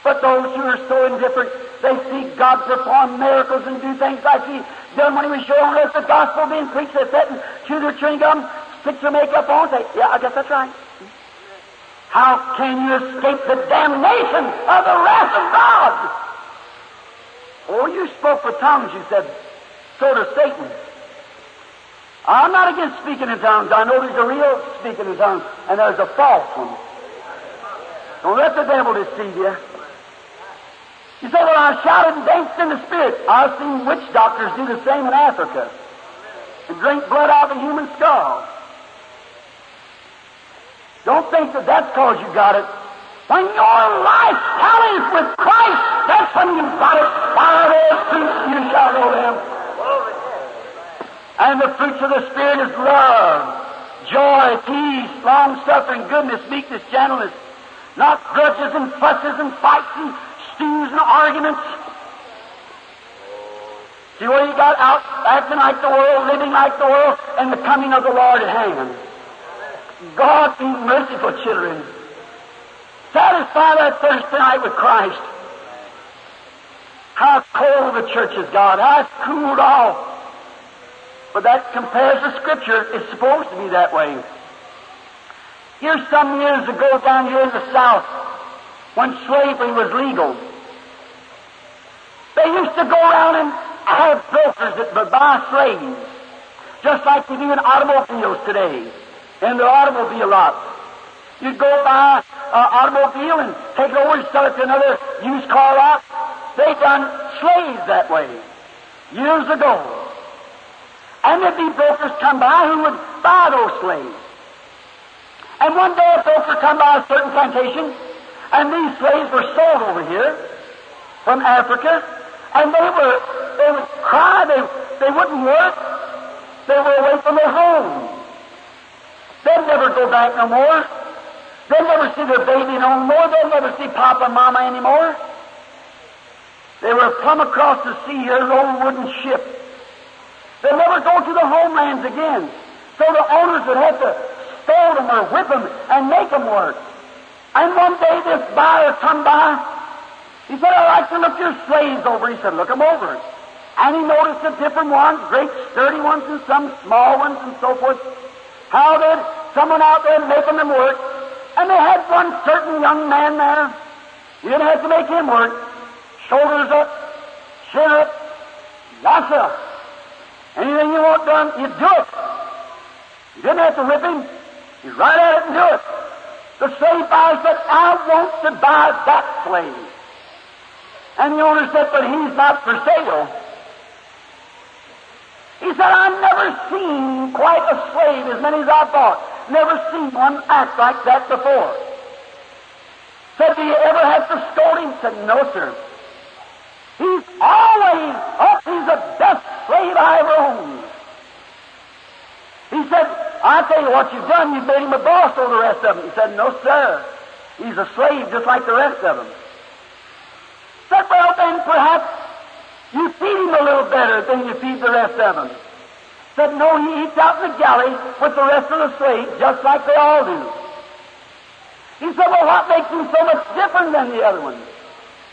But those who are so indifferent, they see God perform miracles and do things like He done when He was showing us the gospel being preached. They sit and chew their chewing gum, stick their makeup on, say, "Yeah, I guess that's right." How can you escape the damnation of the wrath of God? Oh, you spoke with tongues, you said. So does Satan. I'm not against speaking in tongues. I know there's a real speaking in tongues, and there's a false one. Don't let the devil deceive you. You say, well, I shouted and danced in the Spirit. I've seen witch doctors do the same in Africa and drink blood out of a human skull. Don't think that that's because you got it. When your life tallies with Christ, that's when you've got it. By their fruits you shall know them. And the fruits of the Spirit is love, joy, peace, long suffering, goodness, meekness, gentleness, not grudges and fusses and fights and stews and arguments. See where you got out acting like the world, living like the world, and the coming of the Lord at hand. God be merciful, children. Satisfy that thirst tonight with Christ. How cold the church has got. How it's cooled off. But that compares to Scripture. It's supposed to be that way. Here's some years ago down here in the South when slavery was legal. They used to go around and have brokers that would buy slaves, just like they do in automobiles today, in the automobile lot. You'd go buy an automobile and take it over and sell it to another used car lot. They done slaves that way years ago. And there'd be brokers come by who would buy those slaves. And one day a broker come by a certain plantation, and these slaves were sold over here from Africa, and they were they would cry, they they wouldn't work, they were away from their home. They'd never go back no more. They'll never see their baby no more. They'll never see Papa and Mama anymore. They were plumb across the sea here in an old wooden ship. They'll never go to the homelands again. So the owners would have to scold them or whip them and make them work. And one day this buyer come by. He said, I'd like to look your slaves over. He said, look them over. And he noticed the different ones, great sturdy ones and some small ones and so forth. How did someone out there making them work? And they had one certain young man there. You didn't have to make him work. Shoulders up, chin up, yes sir. Anything you want done, you do it. You didn't have to whip him. You right at it and do it. The slave buyer said, I want to buy that slave. And the owner said, but he's not for sale. He said, I've never seen quite a slave as many as I bought. Never seen one act like that before. Said, do you ever have to scold him? Said, no, sir. He's always up. He's the best slave I ever owned. He said, I tell you what you've done. You've made him a boss over the rest of them. He said, no, sir. He's a slave just like the rest of them. Said, well, then perhaps you feed him a little better than you feed the rest of them. Said, no, he eats out in the galley with the rest of the slaves, just like they all do. He said, well, what makes him so much different than the other ones?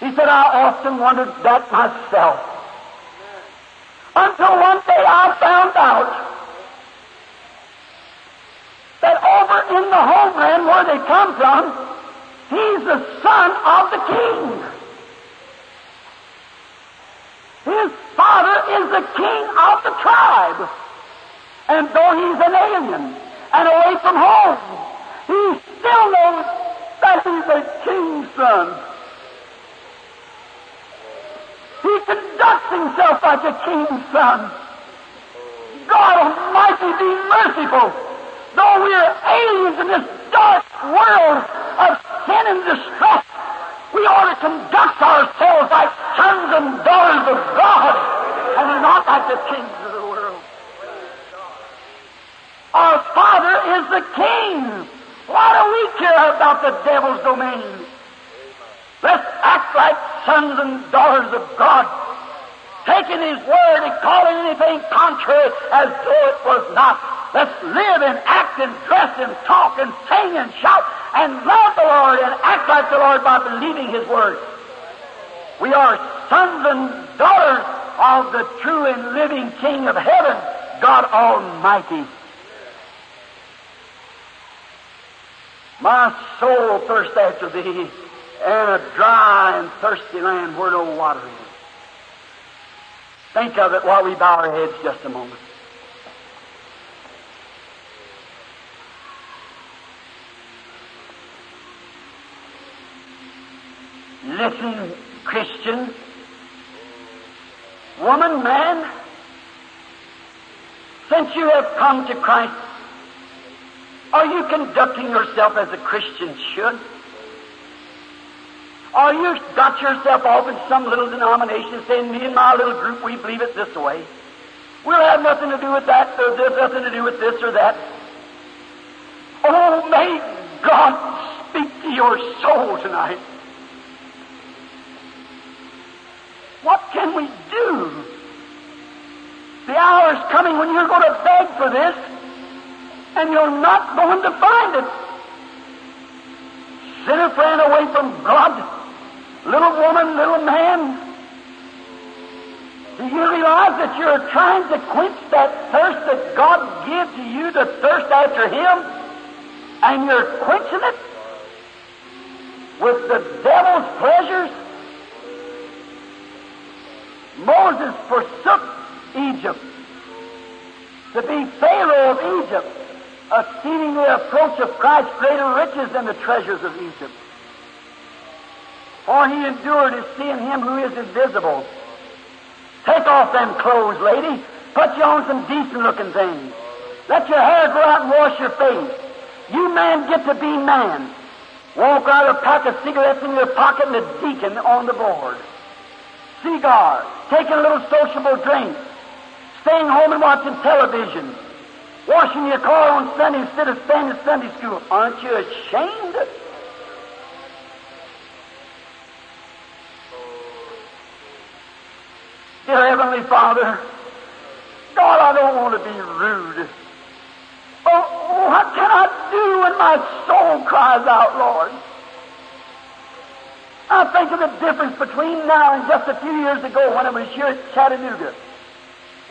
He said, I often wondered that myself. Until one day I found out that over in the homeland where they come from, he's the son of the king. His father is the king of the tribe. And though he's an alien and away from home, he still knows that he's a king's son. He conducts himself like a king's son. God Almighty be merciful. Though we're aliens in this dark world of sin and distress, we ought to conduct ourselves like sons and daughters of God and not like the kings of the world. Our Father is the King. Why do we care about the devil's domain? Let's act like sons and daughters of God, taking His Word and calling anything contrary as though it was not. Let's live and act and dress and talk and sing and shout and love the Lord and act like the Lord by believing His Word. We are sons and daughters of the true and living King of heaven, God Almighty. My soul thirsts after thee in a dry and thirsty land where no water is. Think of it while we bow our heads just a moment. Listen Christian, woman, man, since you have come to Christ, are you conducting yourself as a Christian should? Or you got yourself off in some little denomination saying, me and my little group, we believe it this way. We'll have nothing to do with that, or there's nothing to do with this or that. Oh, may God speak to your soul tonight. What can we do? The hour is coming when you're going to beg for this, and you're not going to find it. Sinner friend away from God little woman, little man, do you realize that you're trying to quench that thirst that God gives to you, the thirst after Him, and you're quenching it with the devil's pleasures? Moses forsook Egypt to be Pharaoh of Egypt, esteeming the approach of Christ greater riches than the treasures of Egypt. For he endured is seeing him who is invisible. Take off them clothes, lady. Put you on some decent looking things. Let your hair grow out and wash your face. You man get to be man. Walk out a pack of cigarettes in your pocket and a deacon on the board. Cigar. Taking a little sociable drink. Staying home and watching television. Washing your car on Sunday instead of staying at Sunday school. Aren't you ashamed? Dear Heavenly Father, God, I don't want to be rude. But what can I do when my soul cries out, Lord? I think of the difference between now and just a few years ago when I was here at Chattanooga.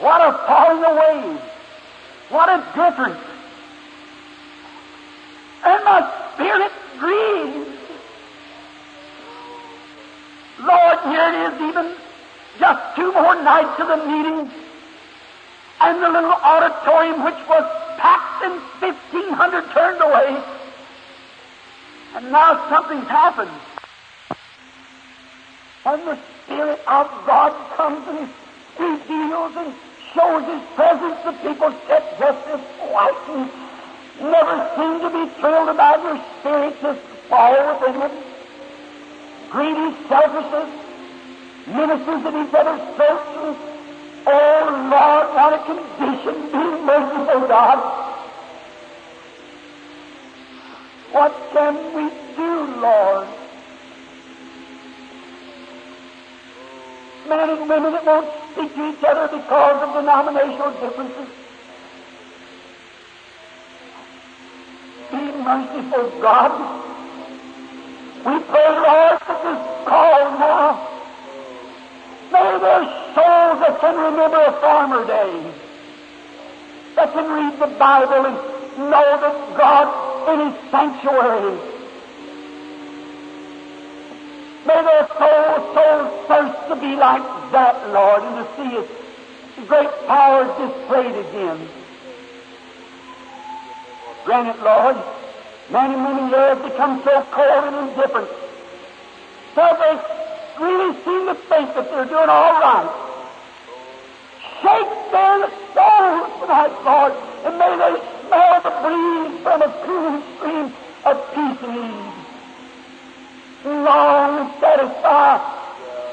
What a falling away. What a difference. And my spirit grieves. Lord, here it is even just two more nights of the meeting, and the little auditorium, which was packed and 1,500 turned away. And now something's happened. And the Spirit of God comes and reveals and shows His presence, the people sit just as white and never seem to be thrilled about their spirit just fall within them. Greedy selfishness, ministers of each other's throats. Oh, Lord, what a condition. Be merciful, God. What can we do, Lord? Men and women that won't speak to each other because of denominational differences. Be merciful, God. We pray, Lord, for this call now. May their souls that can remember a former day, that can read the Bible and know that God in His sanctuary. May their souls so thirst to be like that, Lord, and to see His great power displayed again. Grant it, Lord. Women here have become so cold and indifferent. So they really seem to think that they're doing all right. Shake their souls tonight, Lord, and may they smell the breeze from a cool stream of peace and ease. Long satisfy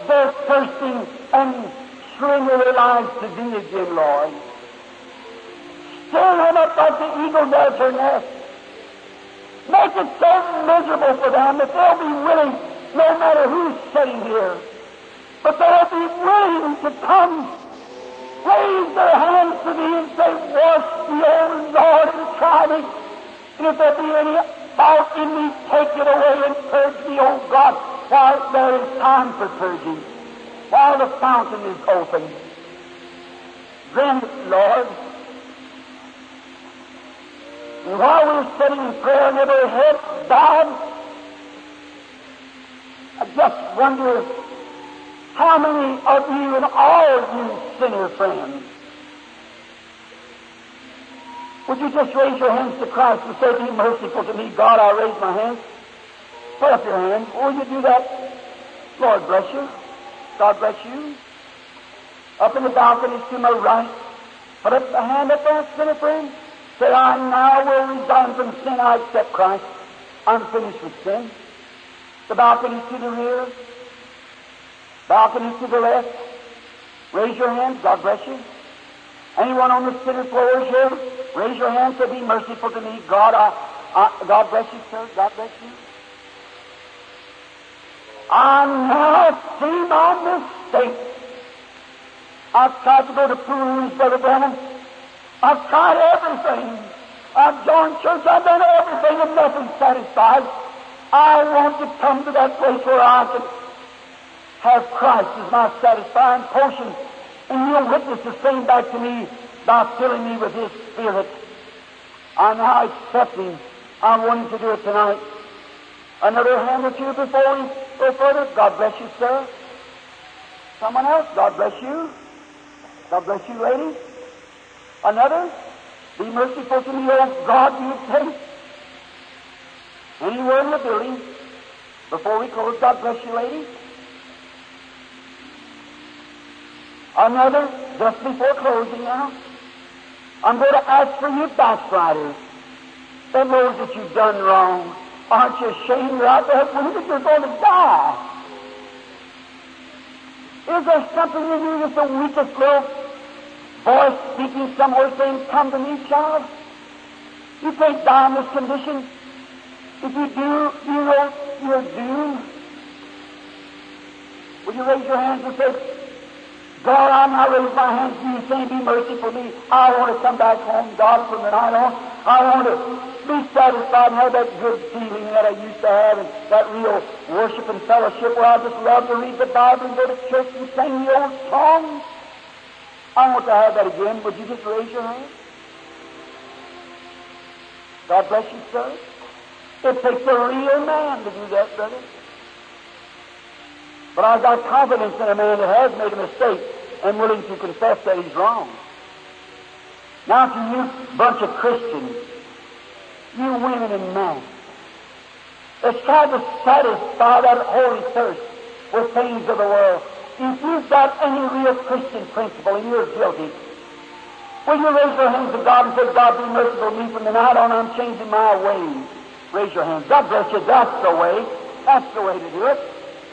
their thirsting and string their lives to thee again, Lord. Stir them up like the eagle does her nest. Make it so miserable for them that they'll be willing no matter who's sitting here. But they'll be willing to come, raise their hands to me and say, Wash me, O Lord, and try me. And if there be any fault in me, take it away and purge me, O God, while there is time for purging, while the fountain is open. Then, Lord, and while we're sitting in prayer and every head bowed, I just wonder how many of you and all you sinner friends would you just raise your hands to Christ and say, Be merciful to me, God, I raise my hands. Put up your hands. Will you do that? Lord bless you. God bless you. Up in the balconies to my right. Put up the hand up there, sinner friend. Say, I now will resign from sin. I accept Christ. I'm finished with sin. The balconies to the rear. Balconies to the left. Raise your hands. God bless you. Anyone on the sinner floors here? Raise your hands Say, be merciful to me. God, I, I, God bless you, sir. God bless you. I now see my mistake. I've tried to go to pools, Brother Branham. I've tried everything. I've joined church. I've done everything and nothing satisfied. I want to come to that place where I can have Christ as my satisfying portion. And He'll witness the same back to me by filling me with His Spirit. I now accept Him. I'm wanting to do it tonight. Another hand or two before we go further. God bless you, sir. Someone else. God bless you. God bless you, lady. Another. Be merciful to me, oh God, you say. Anywhere in the building. Before we close, God bless you, lady. Another, just before closing now. I'm going to ask for you backsliders. That knows that you've done wrong. Aren't you ashamed out there believing you're going to die? Is there something in you that's the weakest little voice speaking somewhere saying, Come to me, child? You can't die in this condition. If you do, you know you're doomed. Will you raise your hands and say, God, I'm not raising my hands to you saying, Be merciful to me. I want to come back home, God, from the night on. I want to be satisfied and have that good feeling that I used to have and that real worship and fellowship where I just love to read the Bible and go to church and sing the old songs. I want to have that again. Would you just raise your hand? God bless you, sir. It takes a real man to do that, brother. But I've got confidence in a man that has made a mistake and willing to confess that he's wrong. Now to you bunch of Christians, you women and men, let's try to satisfy that holy thirst with things of the world. If you've got any real Christian principle and you're guilty, will you raise your hands to God and say, God, be merciful to me from the night on, I'm changing my ways. Raise your hands. God bless you. That's the way. That's the way to do it.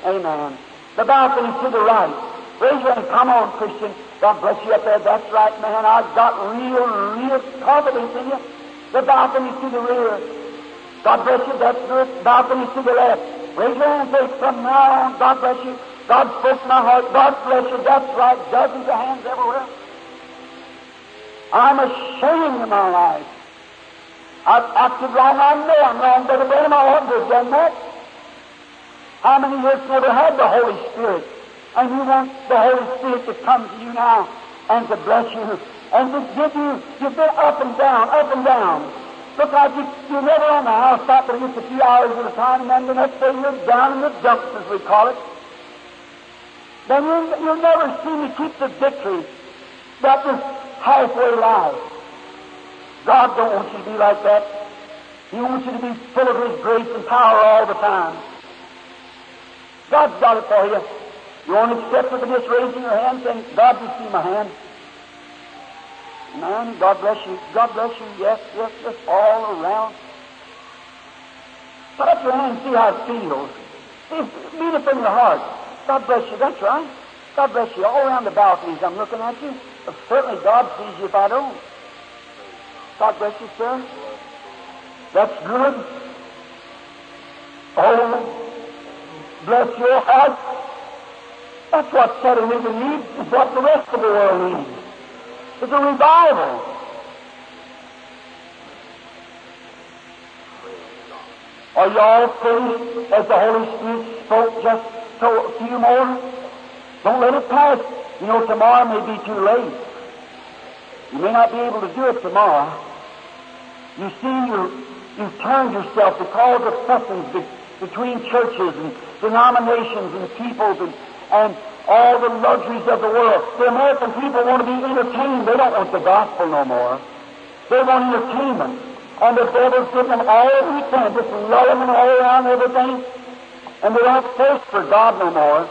Amen. The balcony to the right. Raise your hand. Come on, Christian. God bless you up there. That's right, man. I've got real, real confidence in you. The balcony to the rear. God bless you. That's good. Balcony to the left. Raise your hand say, from now on, God bless you. God spoke my heart. God bless you. That's right. Dozens of hands everywhere. I'm ashamed of my life. I've acted wrong. I know I'm wrong, but Branham, I oughtn't to have done that. How many years never had the Holy Spirit? And you want the Holy Spirit to come to you now and to bless you and to give you, you've been up and down, up and down. Look like you, you're never on the housetop but just a few hours at a time, and then the next day you're down in the dumps, as we call it. Then you'll, you'll never see me keep the victory that this halfway life. God don't want you to be like that. He wants you to be full of His grace and power all the time. God's got it for you. You want to accept it by just raising your hand saying, God, you see my hand. Man, God bless you. God bless you. Yes, yes, yes, all around. Put up your hand and see how it feels. See, meet it from your heart. God bless you. That's right. God bless you. All around the balconies, I'm looking at you. But certainly God sees you if I don't. God bless you, sir. That's good. Oh, bless your heart. That's what Chattanooga needs, is what the rest of the world needs. It's a revival. Are you all pleased as the Holy Spirit spoke just so a few more? Don't let it pass. You know, tomorrow may be too late. You may not be able to do it tomorrow. You see, you you've turned yourself to because of fussings be, between churches and denominations and peoples and, and all the luxuries of the world. The American people want to be entertained. They don't want the gospel no more. They want entertainment. And the devil's giving them all he can, just lull them all around everything. and they don't thirst for God no more.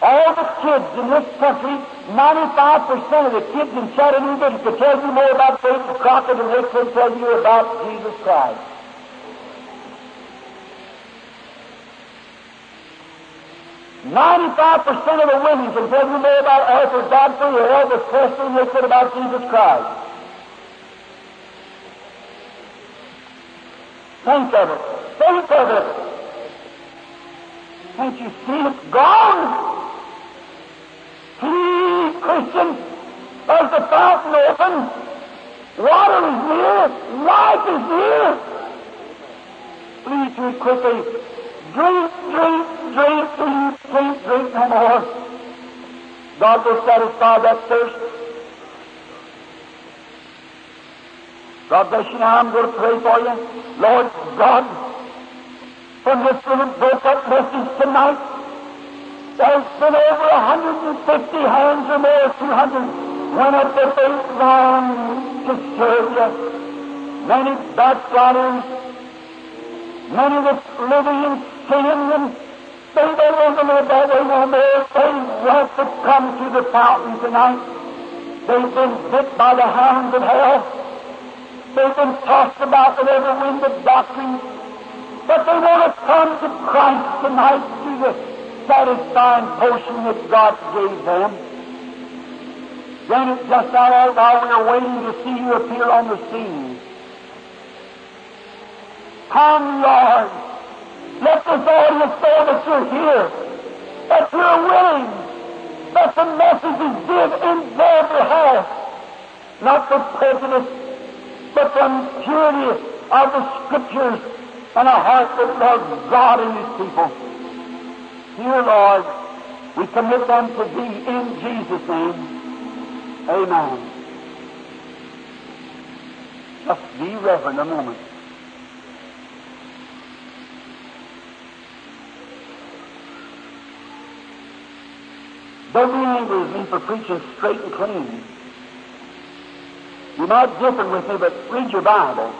All the kids in this country, 95% of the kids in Chattanooga could tell you more about David Crockett than they could tell you about Jesus Christ. Ninety-five percent of the women can tell you more about Arthur Godfrey or Elvis Presley than they could about Jesus Christ. Think of it. Think of it. Can't you see it gone? Please, Christian, there's the fountain open. Water is near. Life is near. Please it quickly. Drink, drink, drink, please, drink, drink no more. God will satisfy that thirst. God bless you now. I'm going to pray for you. Lord God, from this little broke up message tonight, there's been over 150 hands or more, 200, went up that they long to serve you. Many backsliders, many that's living in sin, and they don't want to live that way no more. They want to come to the fountain tonight. They've been bit by the hounds of hell. They've been tossed about with every wind of doctrine. But they want to come to Christ tonight through the satisfying potion that God gave them. Grant it just now while we are waiting to see you appear on the scene. Come, Lord. Let this audience know that you're here, that you're willing, that the message is given in their behalf, not for prejudice, but from purity of the Scriptures and a heart that loves God and His people. Dear Lord, we commit them to Thee in Jesus' name. Amen. Just be reverent a moment. Don't be angry with me for preaching straight and clean. You might differ with me, but read your Bible.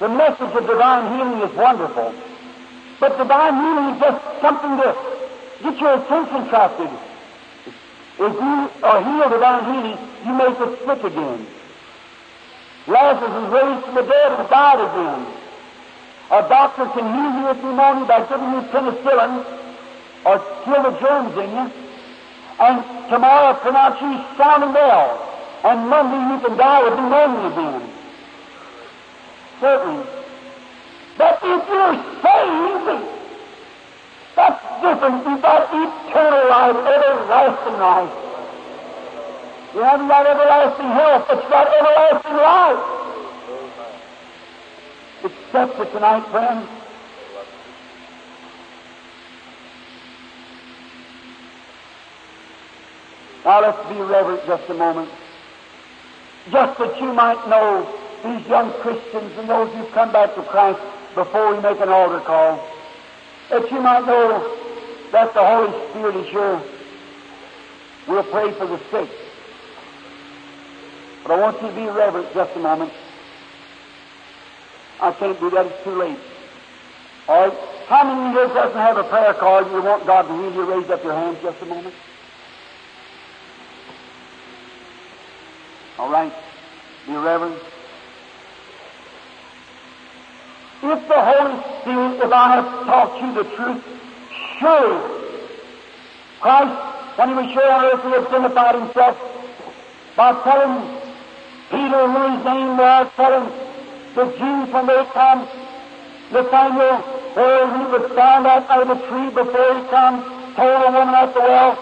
The message of divine healing is wonderful. But divine healing is just something to get your attention attracted. If you are healed divine healing, you make it sick again. Lazarus was raised from the dead and died again. A doctor can heal you with pneumonia by giving you penicillin or kill the germs in you. And tomorrow pronounce you sound and well. And Monday you can die with pneumonia again. Certainly. But if you're saved, that's different. You've got eternal life, everlasting life. You haven't got everlasting health, but you've got everlasting life. Accept it tonight, friends. Now let's be reverent just a moment. Just that you might know these young Christians and those who've come back to Christ before we make an altar call, that you might know that the Holy Spirit is here. We'll pray for the sick. But I want you to be reverent just a moment. I can't do that, it's too late. All right? How many here doesn't have a prayer card you want God to heal you? Raise up your hands just a moment. All right? Be reverent. If the Holy Spirit, if I have taught you the truth, surely Christ, when he was here on earth, he identified himself by telling Peter who his name was, telling the Jews when they come, Nathaniel, where he was found out by the tree before he come, told a woman at the well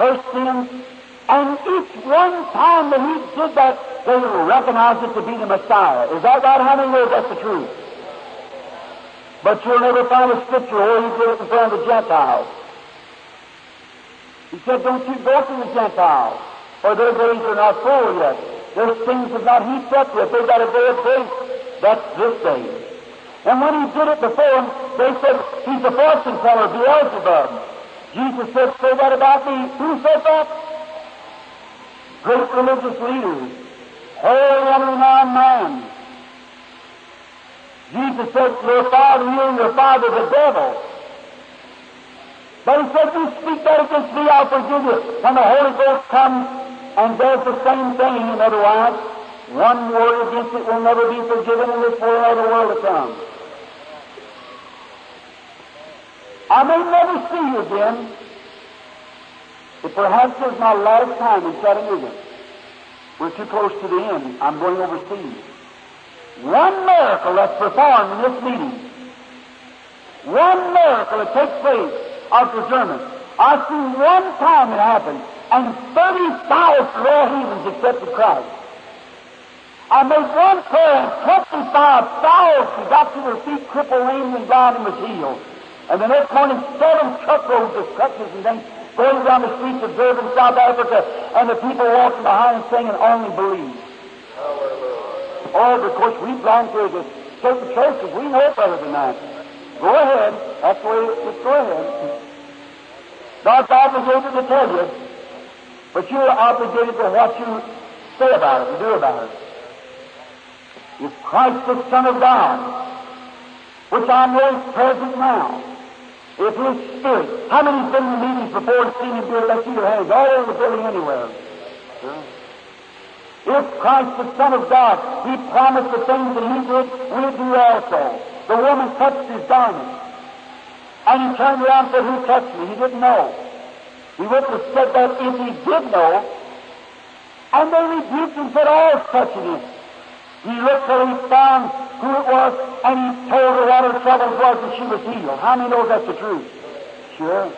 her sins. And each one time that he did that, they recognized it to be the Messiah. Is that right? How many know that's the truth? But you'll never find a scripture where he did it in front of the Gentiles. He said, Don't you go to the Gentiles, for their days are not full yet. Their things have not heaped up yet. They've got a day of grace. That's this day. And when he did it before them, they said, He's a fortune teller, Beelzebub. Jesus said, Say that about me. Who said that? Great religious leaders, holy and renowned man. Jesus said, Your father, you and your father the devil. But he said, You speak that against me, I'll forgive you. When the Holy Ghost comes and does the same thing, in other words, one word against it will never be forgiven in this world or the world to come. I may never see you again, but perhaps it's my last time in Chattanooga. We're too close to the end. I'm going overseas. One miracle that's performed in this meeting, one miracle that takes place of discernment. I've seen one time it happened, and 30,000 raw heathens accepted Christ. I made one prayer, and 25,000 got to their feet, crippled, lame, and blind, and was healed. And the next morning, seven truckloads of crutches and things going down the streets of Durban, South Africa, and the people walking behind and singing, Only Believe. Oh, because we belong to the certain churches, we know better than that. Go ahead. That's the way, just go ahead. God's obligated to tell you, but you're obligated to what you say about it and do about it. If Christ the Son of God, which I know is present now, if His Spirit, how many's been in meetings before and seen Him do it? Let's see your hands all over the building anywhere. If Christ the Son of God, He promised the things that He did, we'll do also. The woman touched His garment. And he turned around and said, Who touched me? He didn't know. He wouldn't have said that if he did know. And they rebuked him and said, All's touching him. He looked till he found who it was, and he told her what her troubles was, and she was healed. How many knows that's the truth? Sure.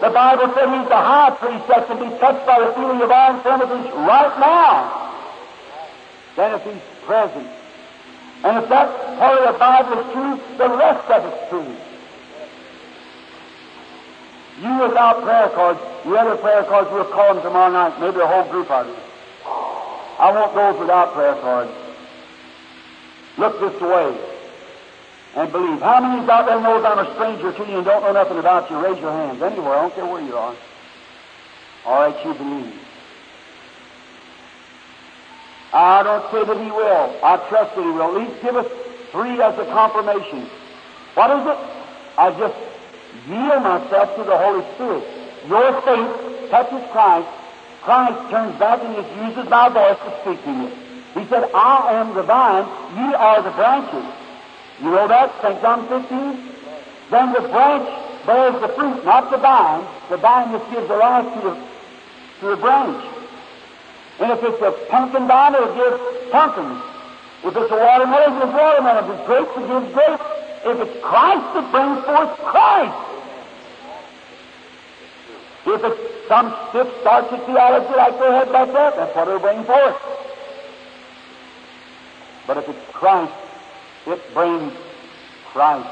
The Bible said he's the high priest that can be touched by the feeling of our infirmities right now. Then if he's present. And if that part of the Bible is true, the rest of it's true. You without prayer cards, the other prayer cards, we'll call them tomorrow night, maybe a whole group of you. I want those without prayer cards. Look this way and believe. How many's out there knows I'm a stranger to you and don't know nothing about you? Raise your hands. Anywhere, I don't care where you are. All right, you believe. I don't say that He will. I trust that He will. At least give us three as a confirmation. What is it? I just yield myself to the Holy Spirit. Your faith touches Christ. Christ turns back and just uses my voice to speak to you. He said, I am the vine, ye are the branches. You know that? St. John 15? Then the branch bears the fruit, not the vine. The vine just gives the life to the, to the branch. And if it's a pumpkin vine, it'll give pumpkins. If it's a watermelon, it gives watermelon. If it's grapes, it gives grapes. If it's Christ, it brings forth Christ. If it's some stiff, starchy theology like they had back there, that's what it'll bring forth. But if it's Christ, it brings Christ.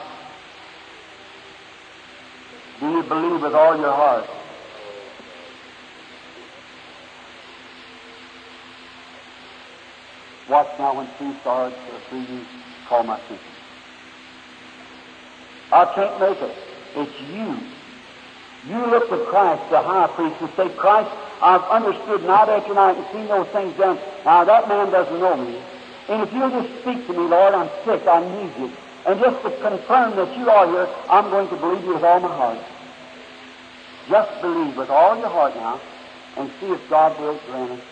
Do you believe with all your heart? Watch now when two stars or three you call my attention. I can't make it. It's you. You look to Christ, the high priest, and say, Christ, I've understood night after night and seen those things done. Now that man doesn't know me. And if you'll just speak to me, Lord, I'm sick, I need you. And just to confirm that you are here, I'm going to believe you with all my heart. Just believe with all your heart now and see if God will grant it.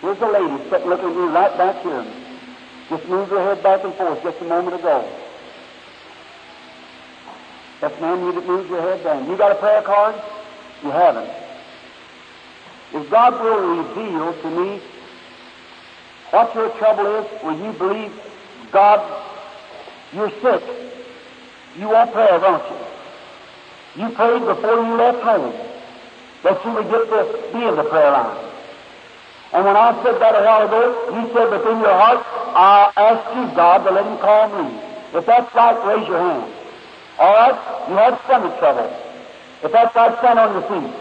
Here's a lady sitting looking at me right back here. Just moved her head back and forth just a moment ago. Yes, ma'am, you moved your head down. You got a prayer card? You haven't. If God will reveal to me what your trouble is, will you believe God, you're sick. You want prayer, don't you? You prayed before you left home that you would get to be in the prayer line. And when I said that a while ago, you said within your heart, I ask you, God, to let him call me. If that's right, raise your hand. All right? You had stomach trouble. If that's right, stand on your feet.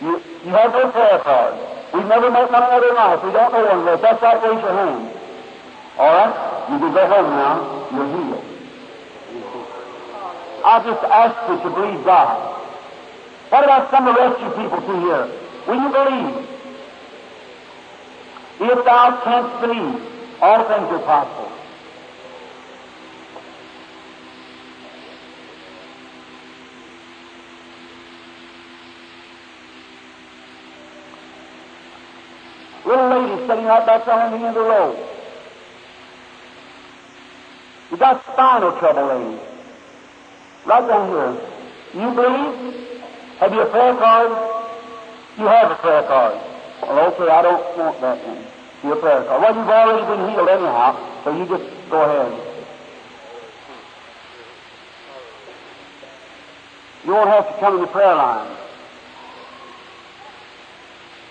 You, you have no prayer card. We've never met one another in life. We don't know one another. If that's right, raise your hand. All right? You can go home now. You're healed. I just ask you to believe God. What about some of the rest of you people through here? Will you believe? If thou canst believe, all things are possible. Little lady sitting right back there on the end of the road. You got spinal trouble, lady. Right down here. You believe? Have you a prayer card? You have a prayer card. Well, okay, I don't want that then. Your prayer card. Well, you've already been healed anyhow, so you just go ahead. You won't have to come in the prayer line.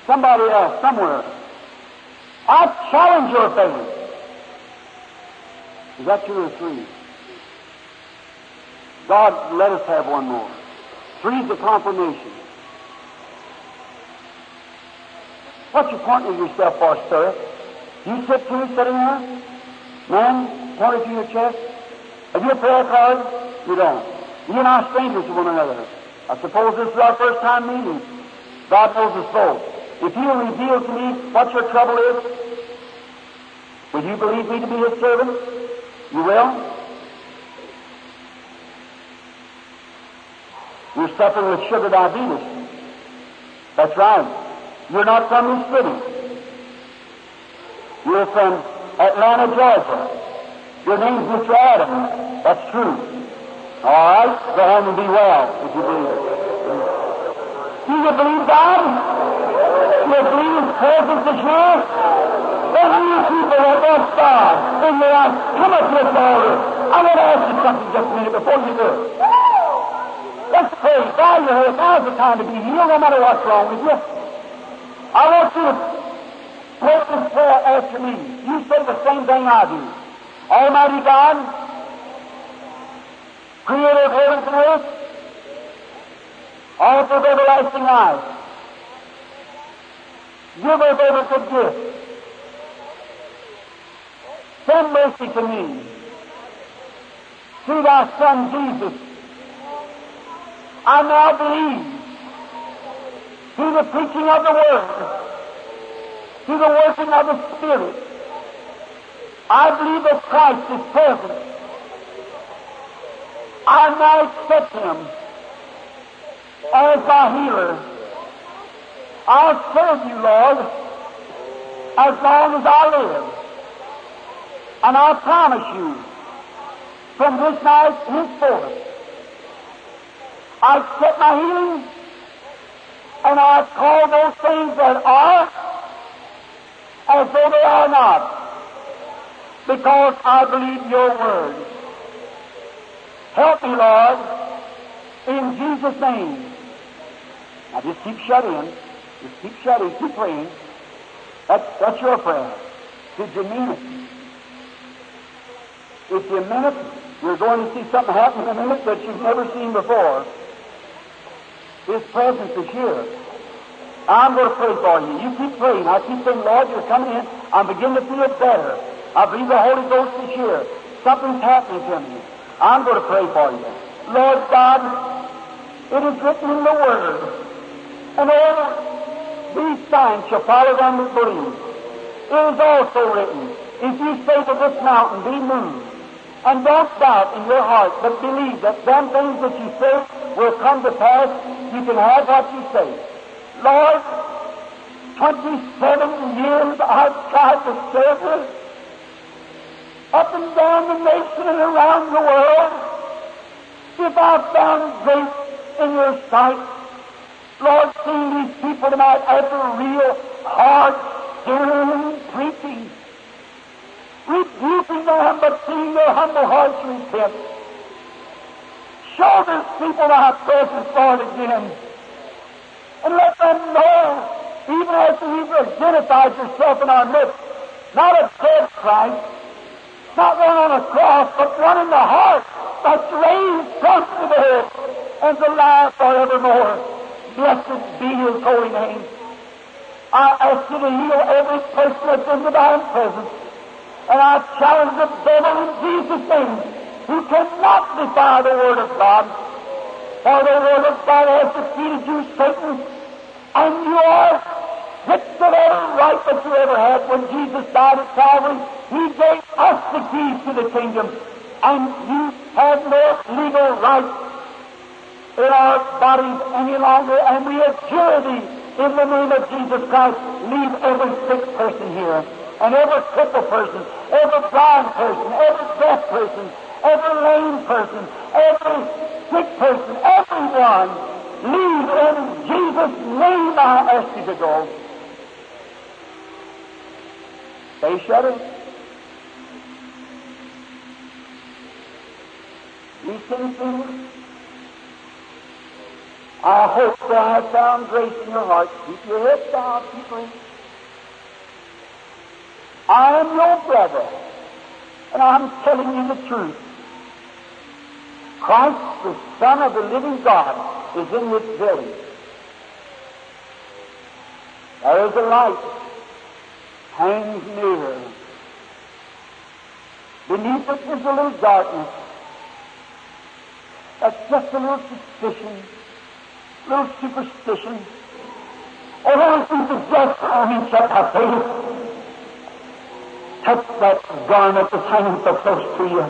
Somebody else, somewhere. I challenge your faith. Is that two or three? God, let us have one more. Three's the confirmation. What you pointing yourself for, sir? You sit too, sitting there? Man, pointing to your chest? Have you a prayer card? You don't. You and I strangers to one another. I suppose this is our first time meeting. God knows us both. If you reveal to me what your trouble is, will you believe me to be His servant? You will? You're suffering with sugar diabetes. That's right. You're not from this city. You're from Atlanta, Georgia. Your name's Mr. Adam. That's true. All right? Go home and be well, if you believe it. Do you believe God? Believe His presence is here? Then you people that want God in your life, come up here, altar. I want to ask you something just a minute before you do. Let's pray. Bow your head. Now's the time to be healed, no matter what's wrong with you. I want you to pray this prayer after me. You say the same thing I do. Almighty God, creator of heavens and earth, author of everlasting life, giver of every good gift, send mercy to me through thy Son Jesus. I now believe through the preaching of the Word, through the working of the Spirit, I believe that Christ is present. I now accept Him as my healer. I'll serve you, Lord, as long as I live. And I promise you, from this night henceforth, I accept my healing, and I call those things that are as though they are not, because I believe your word. Help me, Lord, in Jesus' name. Now just keep shut in. Just keep shouting. Keep praying. That's, that's your prayer. Did you mean it? If you mean it, you're going to see something happen in a minute that you've never seen before. His presence is here. I'm going to pray for you. You keep praying. I keep saying, Lord, you're coming in. I'm beginning to feel better. I believe the Holy Ghost is here. Something's happening to me. I'm going to pray for you. Lord God, it is written in the Word, and all these signs shall follow them that believe. It is also written, if you say to this mountain, be moved, and don't doubt in your heart, but believe that them things that you say will come to pass, you can have what you say. Lord, 27 years I've tried to serve you, up and down the nation and around the world. If I've found grace in your sight, Lord, seeing these people tonight after real hard, stern preaching, rebuking them, but seeing their humble hearts repent. Show these people thy presence, Lord, again. And let them know, even as you identified yourself in our midst, not a dead Christ, not one on a cross, but one in the heart that's raised from the dead and alive forevermore. Blessed be his holy name. I ask you to heal every person that's in the divine presence. And I challenge the devil in Jesus' name, who cannot defy the Word of God. For the word of God has defeated you, Satan, and you are stripped of every right that you ever had. When Jesus died at Calvary, He gave us the keys to the kingdom, and you have no legal right in our bodies any longer, and we adjure thee. In the name of Jesus Christ, leave every sick person here, and every crippled person, every blind person, every deaf person, every lame person, every sick person, everyone, leave in Jesus' name I ask you to go. Stay shut These I hope that I found grace in your heart. Keep your head down, keep reading. I am your brother, and I'm telling you the truth. Christ, the Son of the living God, is in this building. There is a light hangs near. Beneath it is a little darkness. That's just a little suspicion little superstition. Or anything to just having set our faith. Touch that garment that's hanging so close to you.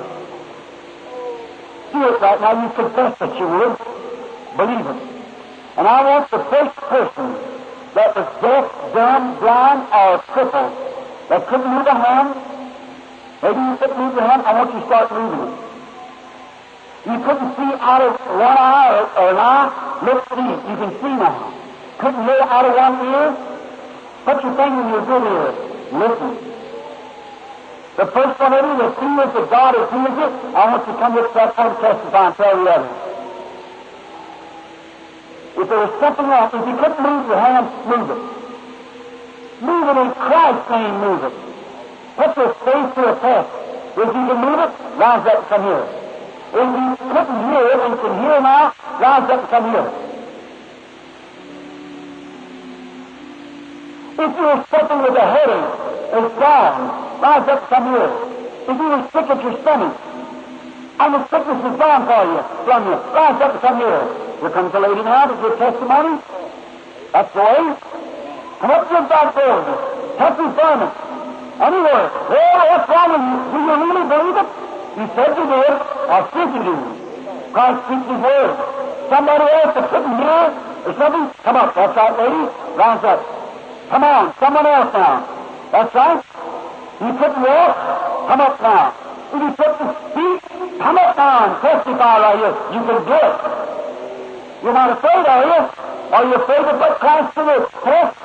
Do it right now. You confess that you would. Believe it. And I want the first person that was deaf, dumb, blind, or crippled, that couldn't move a hand, maybe you couldn't move your hand, I want you to start moving it. You couldn't see out of one eye or an eye, Look, see, you can see now. Couldn't hear out of one ear? Put your finger in your good ear. Listen. The first one of you that feels that God has healed you, I want you to come with platform and testify and tell the others. If there was something else, if you couldn't move your hand, move it. Move it in Christ's name, move it. Put your faith to a test. If you can move it, rise up come here. If you couldn't hear and can hear now, rise up and come here. If you were suffering with a headache, it's gone. Rise up and come here. If you were sick at your stomach, and the sickness is gone for you, from you, rise up and come here. Here comes a lady now to give testimony. That's the way. Come up to God boldness. Touch his garment. Anywhere. Well, what's wrong with you? Do you really believe it? You said you did. I think you do. Christ speaks his word. Somebody else that couldn't hear or something? Come up. That's right, lady. Rise up. Come on. Someone else now. That's right. You couldn't walk? Come up now. If you couldn't speak, come up now and testify right here. You can do it. You're not afraid, are you? Are you afraid to put Christ to the test?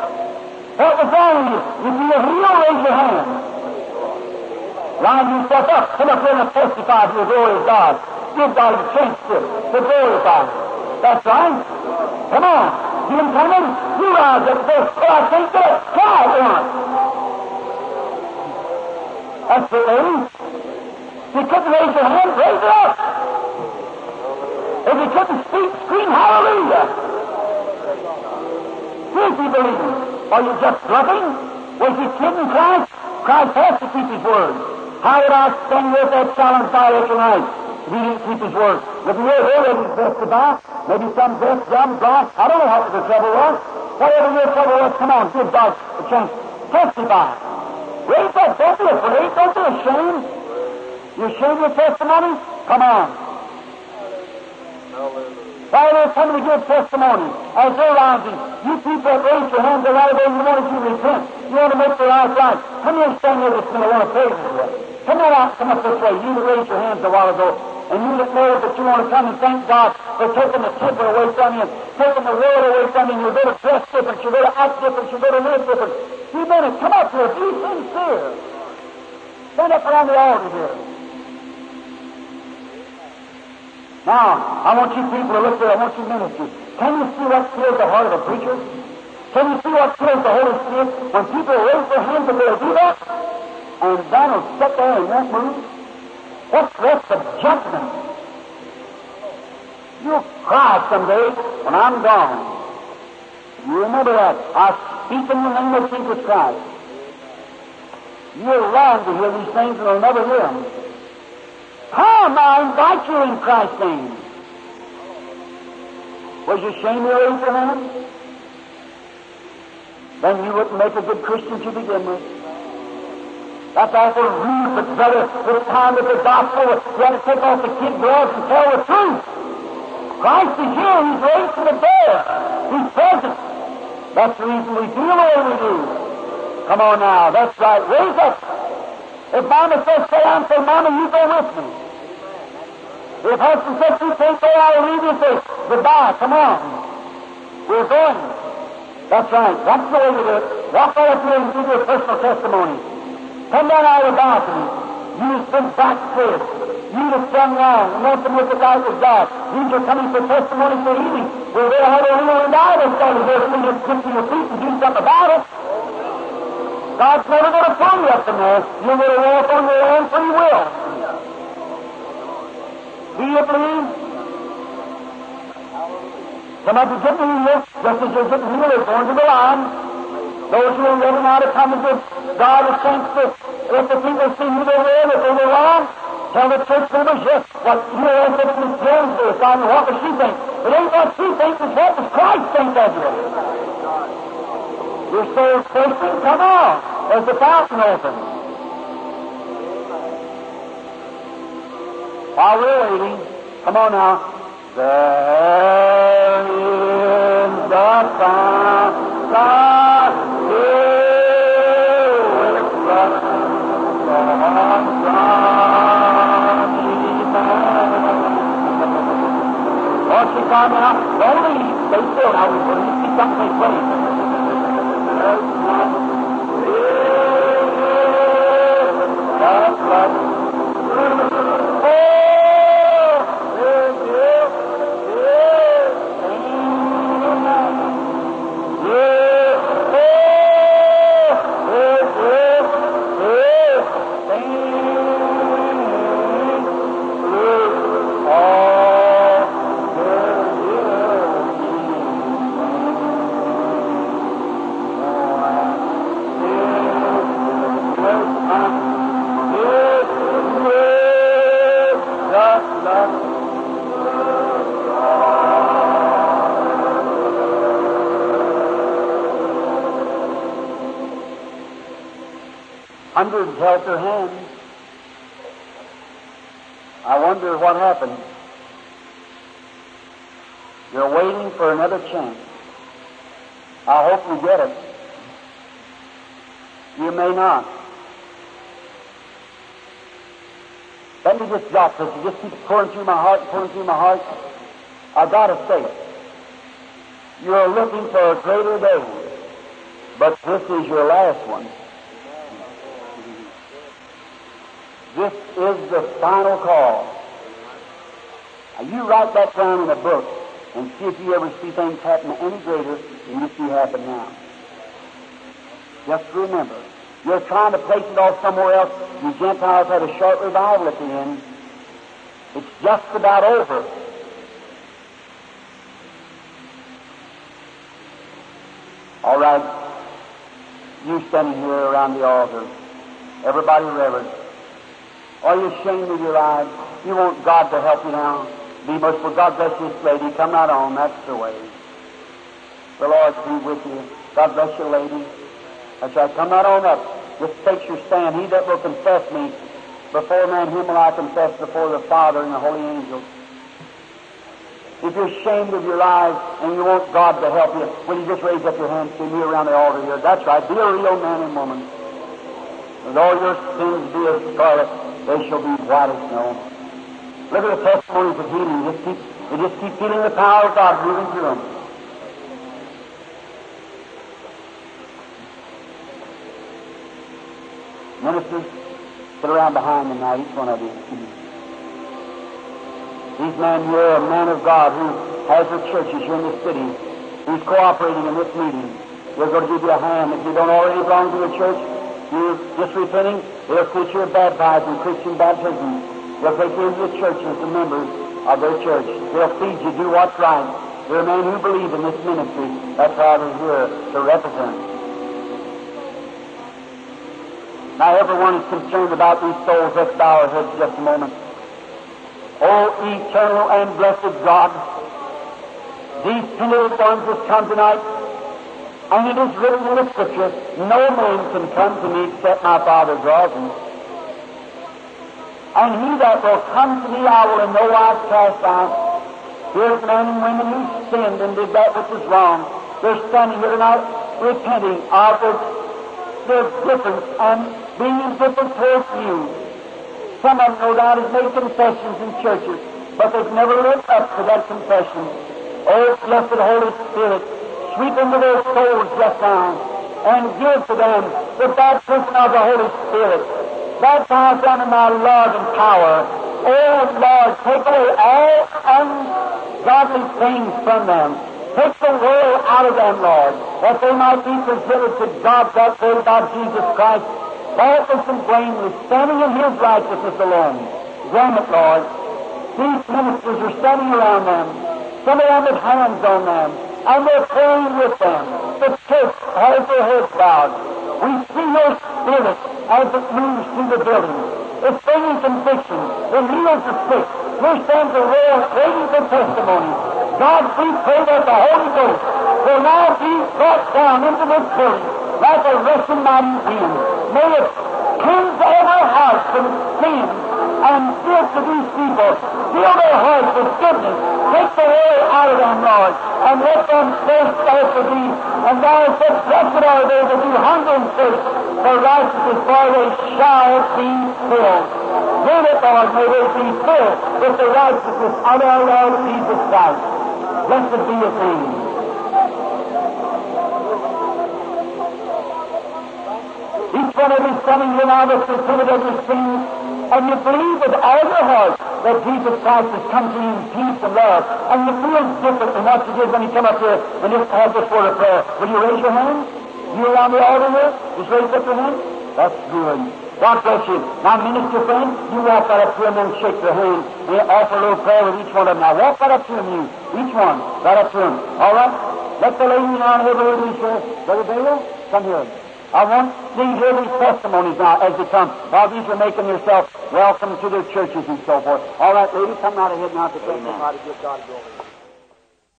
What was wrong with you? If you're healed, raise your hand. Line yourself up. Come up here and testify to the glory of God. Give God a chance to, to glorify Him. That's right. Come on. You can come in. You rise up say, well, I can't do it. Once. That's the way. If you couldn't raise your hand, raise it up. If you couldn't speak, scream hallelujah. Seriously believing. Are you just bluffing? Was you kidding Christ? Christ has to keep his word. How would I stand with that challenge fire tonight? If he didn't keep his word. If you're here ready to testify, maybe some deaf, dumb, blind, I don't know what the trouble was. Whatever your trouble was, come on, give God a chance. Testify. Raise up, don't be afraid, don't be ashamed. You ashamed your testimony? Come on. They're coming to give testimony, as they're rising, you people that raise your hands the right away, you want to repent. You want to make your life right. Come here and stand here this minute. I want to pray with you. Come on out, come up this way. You raised your hands a while ago, and you that know that you want to come and thank God for taking the temper away from you, taking the world away from you, you're going to dress different, you're going to act different, you're going to live different. You better come up here, be sincere. Stand up around the altar here. Now, I want you people to look there. I want you ministers. Can you see what fills the heart of a preacher? Can you see what fills the Holy Spirit when people raise their hands and they'll do that? And will sit there and won't move? What's that's the judgment? You'll cry someday when I'm gone. You remember that. I speak in the name of Jesus Christ. You'll long to hear these things and will never hear them. Come, I invite you in Christ's name. Was you ashamed to raise your hand? Then you wouldn't make a good Christian to begin with. That's awful rude, but brother, it's time that the gospel, you have to take off the kid gloves and tell the truth. Christ is here. He's raised from the dead. He's present. That's the reason we feel the way we do. Come on now. That's right. Raise up. If Mama says stay on, say, Mama, you go with me. If husband says you can't I'll leave you. Say, goodbye. Come on. We're going. That's right. That's the way we do it. Walk over here and give your personal testimony. Come down out of the balcony. You've been backslid. You've done wrong. And want to look at life as God. These are coming for testimony for healing. We're there how to heal and die. They're starting there you to get to your feet and do something about it. God's never going to pull you up in there. You're going to walk on your own free will. Do you believe? Some of you get healed, just as you're getting healed, they're going to the line. Those who are living out of come to God is thanks to let the people see who they were, that they were wrong. Tell the church members, yes, what you know, what Miss Jones is, on what does she think? It ain't what she thinks, it's what does Christ think of you. Your soul's thirsty, come on. There's the fountain open. While we're waiting, come on now. There is the fountain. Once you find out, don't leave. Stay still going to see something. Hundreds held their hands. I wonder what happened. You're waiting for another chance. I hope you get it. You may not. Let me just drop this. Just keep pouring through my heart, pouring through my heart. I've gotta say, you're looking for a greater day, but this is your last one. This the final call. Now you write that down in a book and see if you ever see things happen any greater than you see happen now. Just remember, you're trying to place it off somewhere else. You Gentiles had a short revival at the end. It's just about over. All right, you standing here around the altar, everybody reverent. Are you ashamed of your lives? You want God to help you now? Be merciful. God bless this lady. Come right on. That's the way. The Lord be with you. God bless you, lady. That's right. Come right on up. Just take your stand. He that will confess me before man, him will I confess before the Father and the holy angels. If you're ashamed of your lives and you want God to help you, will you just raise up your hands to me around the altar here? That's right. Be a real man and woman. And all your sins be as scarlet, they shall be white as snow. Look at the testimonies of healing. Just keep, they just keep feeling the power of God moving through them. Ministers, sit around behind them now, each one of you. These men here, a man of God who has the churches here in the city, who's cooperating in this meeting. We're going to give you a hand. If you don't already belong to the church, you're just repenting, they'll put you baptized in Christian baptism. They'll take you into the church as the members of their church. They'll feed you, do what's right. They're men who believe in this ministry. That's why they're here to represent. Now everyone is concerned about these souls. Let's bow our heads just a moment. Oh, eternal and blessed God, These penitent ones that come tonight, and it is written in the Scripture, no man can come to me except my Father draws him. And he that will come to me, I will in no wise cast out. Here's men and women who sinned and did that which was wrong. They're standing here tonight repenting of their, their difference and being indifferent towards you. Some of them, no doubt, have made confessions in churches, but they've never lived up to that confession. Oh, blessed Holy Spirit, sweep into their souls just now and give to them the baptism of the Holy Spirit. Baptize them in my love and power. Oh, Lord, take away all ungodly things from them. Take the world out of them, Lord, that they might be presented to God that way by Jesus Christ, faultless and blameless, standing in His righteousness alone. Grant it, Lord. These ministers are standing around them. Some of them with hands on them, and they're praying with them. The church has their heads bowed. We see your spirit as it moves through the building. It's bringing conviction. It heals the sick. Here stands a royal waiting for testimony. God, we pray that the Holy Ghost will now be brought down into this building like a rushing mighty wind. May it cleanse our hearts from sin and give to these people. Fill their hearts with goodness. Take the world out of them, Lord, and let them thirst after thee. And thou said, Blessed are they that do hunger and thirst for righteousness, for they shall be filled. Grant it, Lord, may they be filled with the righteousness of our Lord Jesus Christ. Blessed be his name. Each one of you standing here now that's repented of your sins, and you believe with all your heart that Jesus Christ has come to you in peace and love, and you feel different than what you did when you come up here when you had word of prayer. Will you raise your hand? You around the altar here? Just raise up your hand? That's good. God bless you. Now, minister friend, you walk right up to them and shake their hand and offer a little prayer with each one of them. Now, walk right up to them, you. Each one. Right up to them. All right? Let the lady down here with me, sir. Brother Baylor, come here. I want these hear these testimonies now as they come. While these are making yourself welcome to their churches and so forth. All right, lady, come out ahead now to testify to give God glory.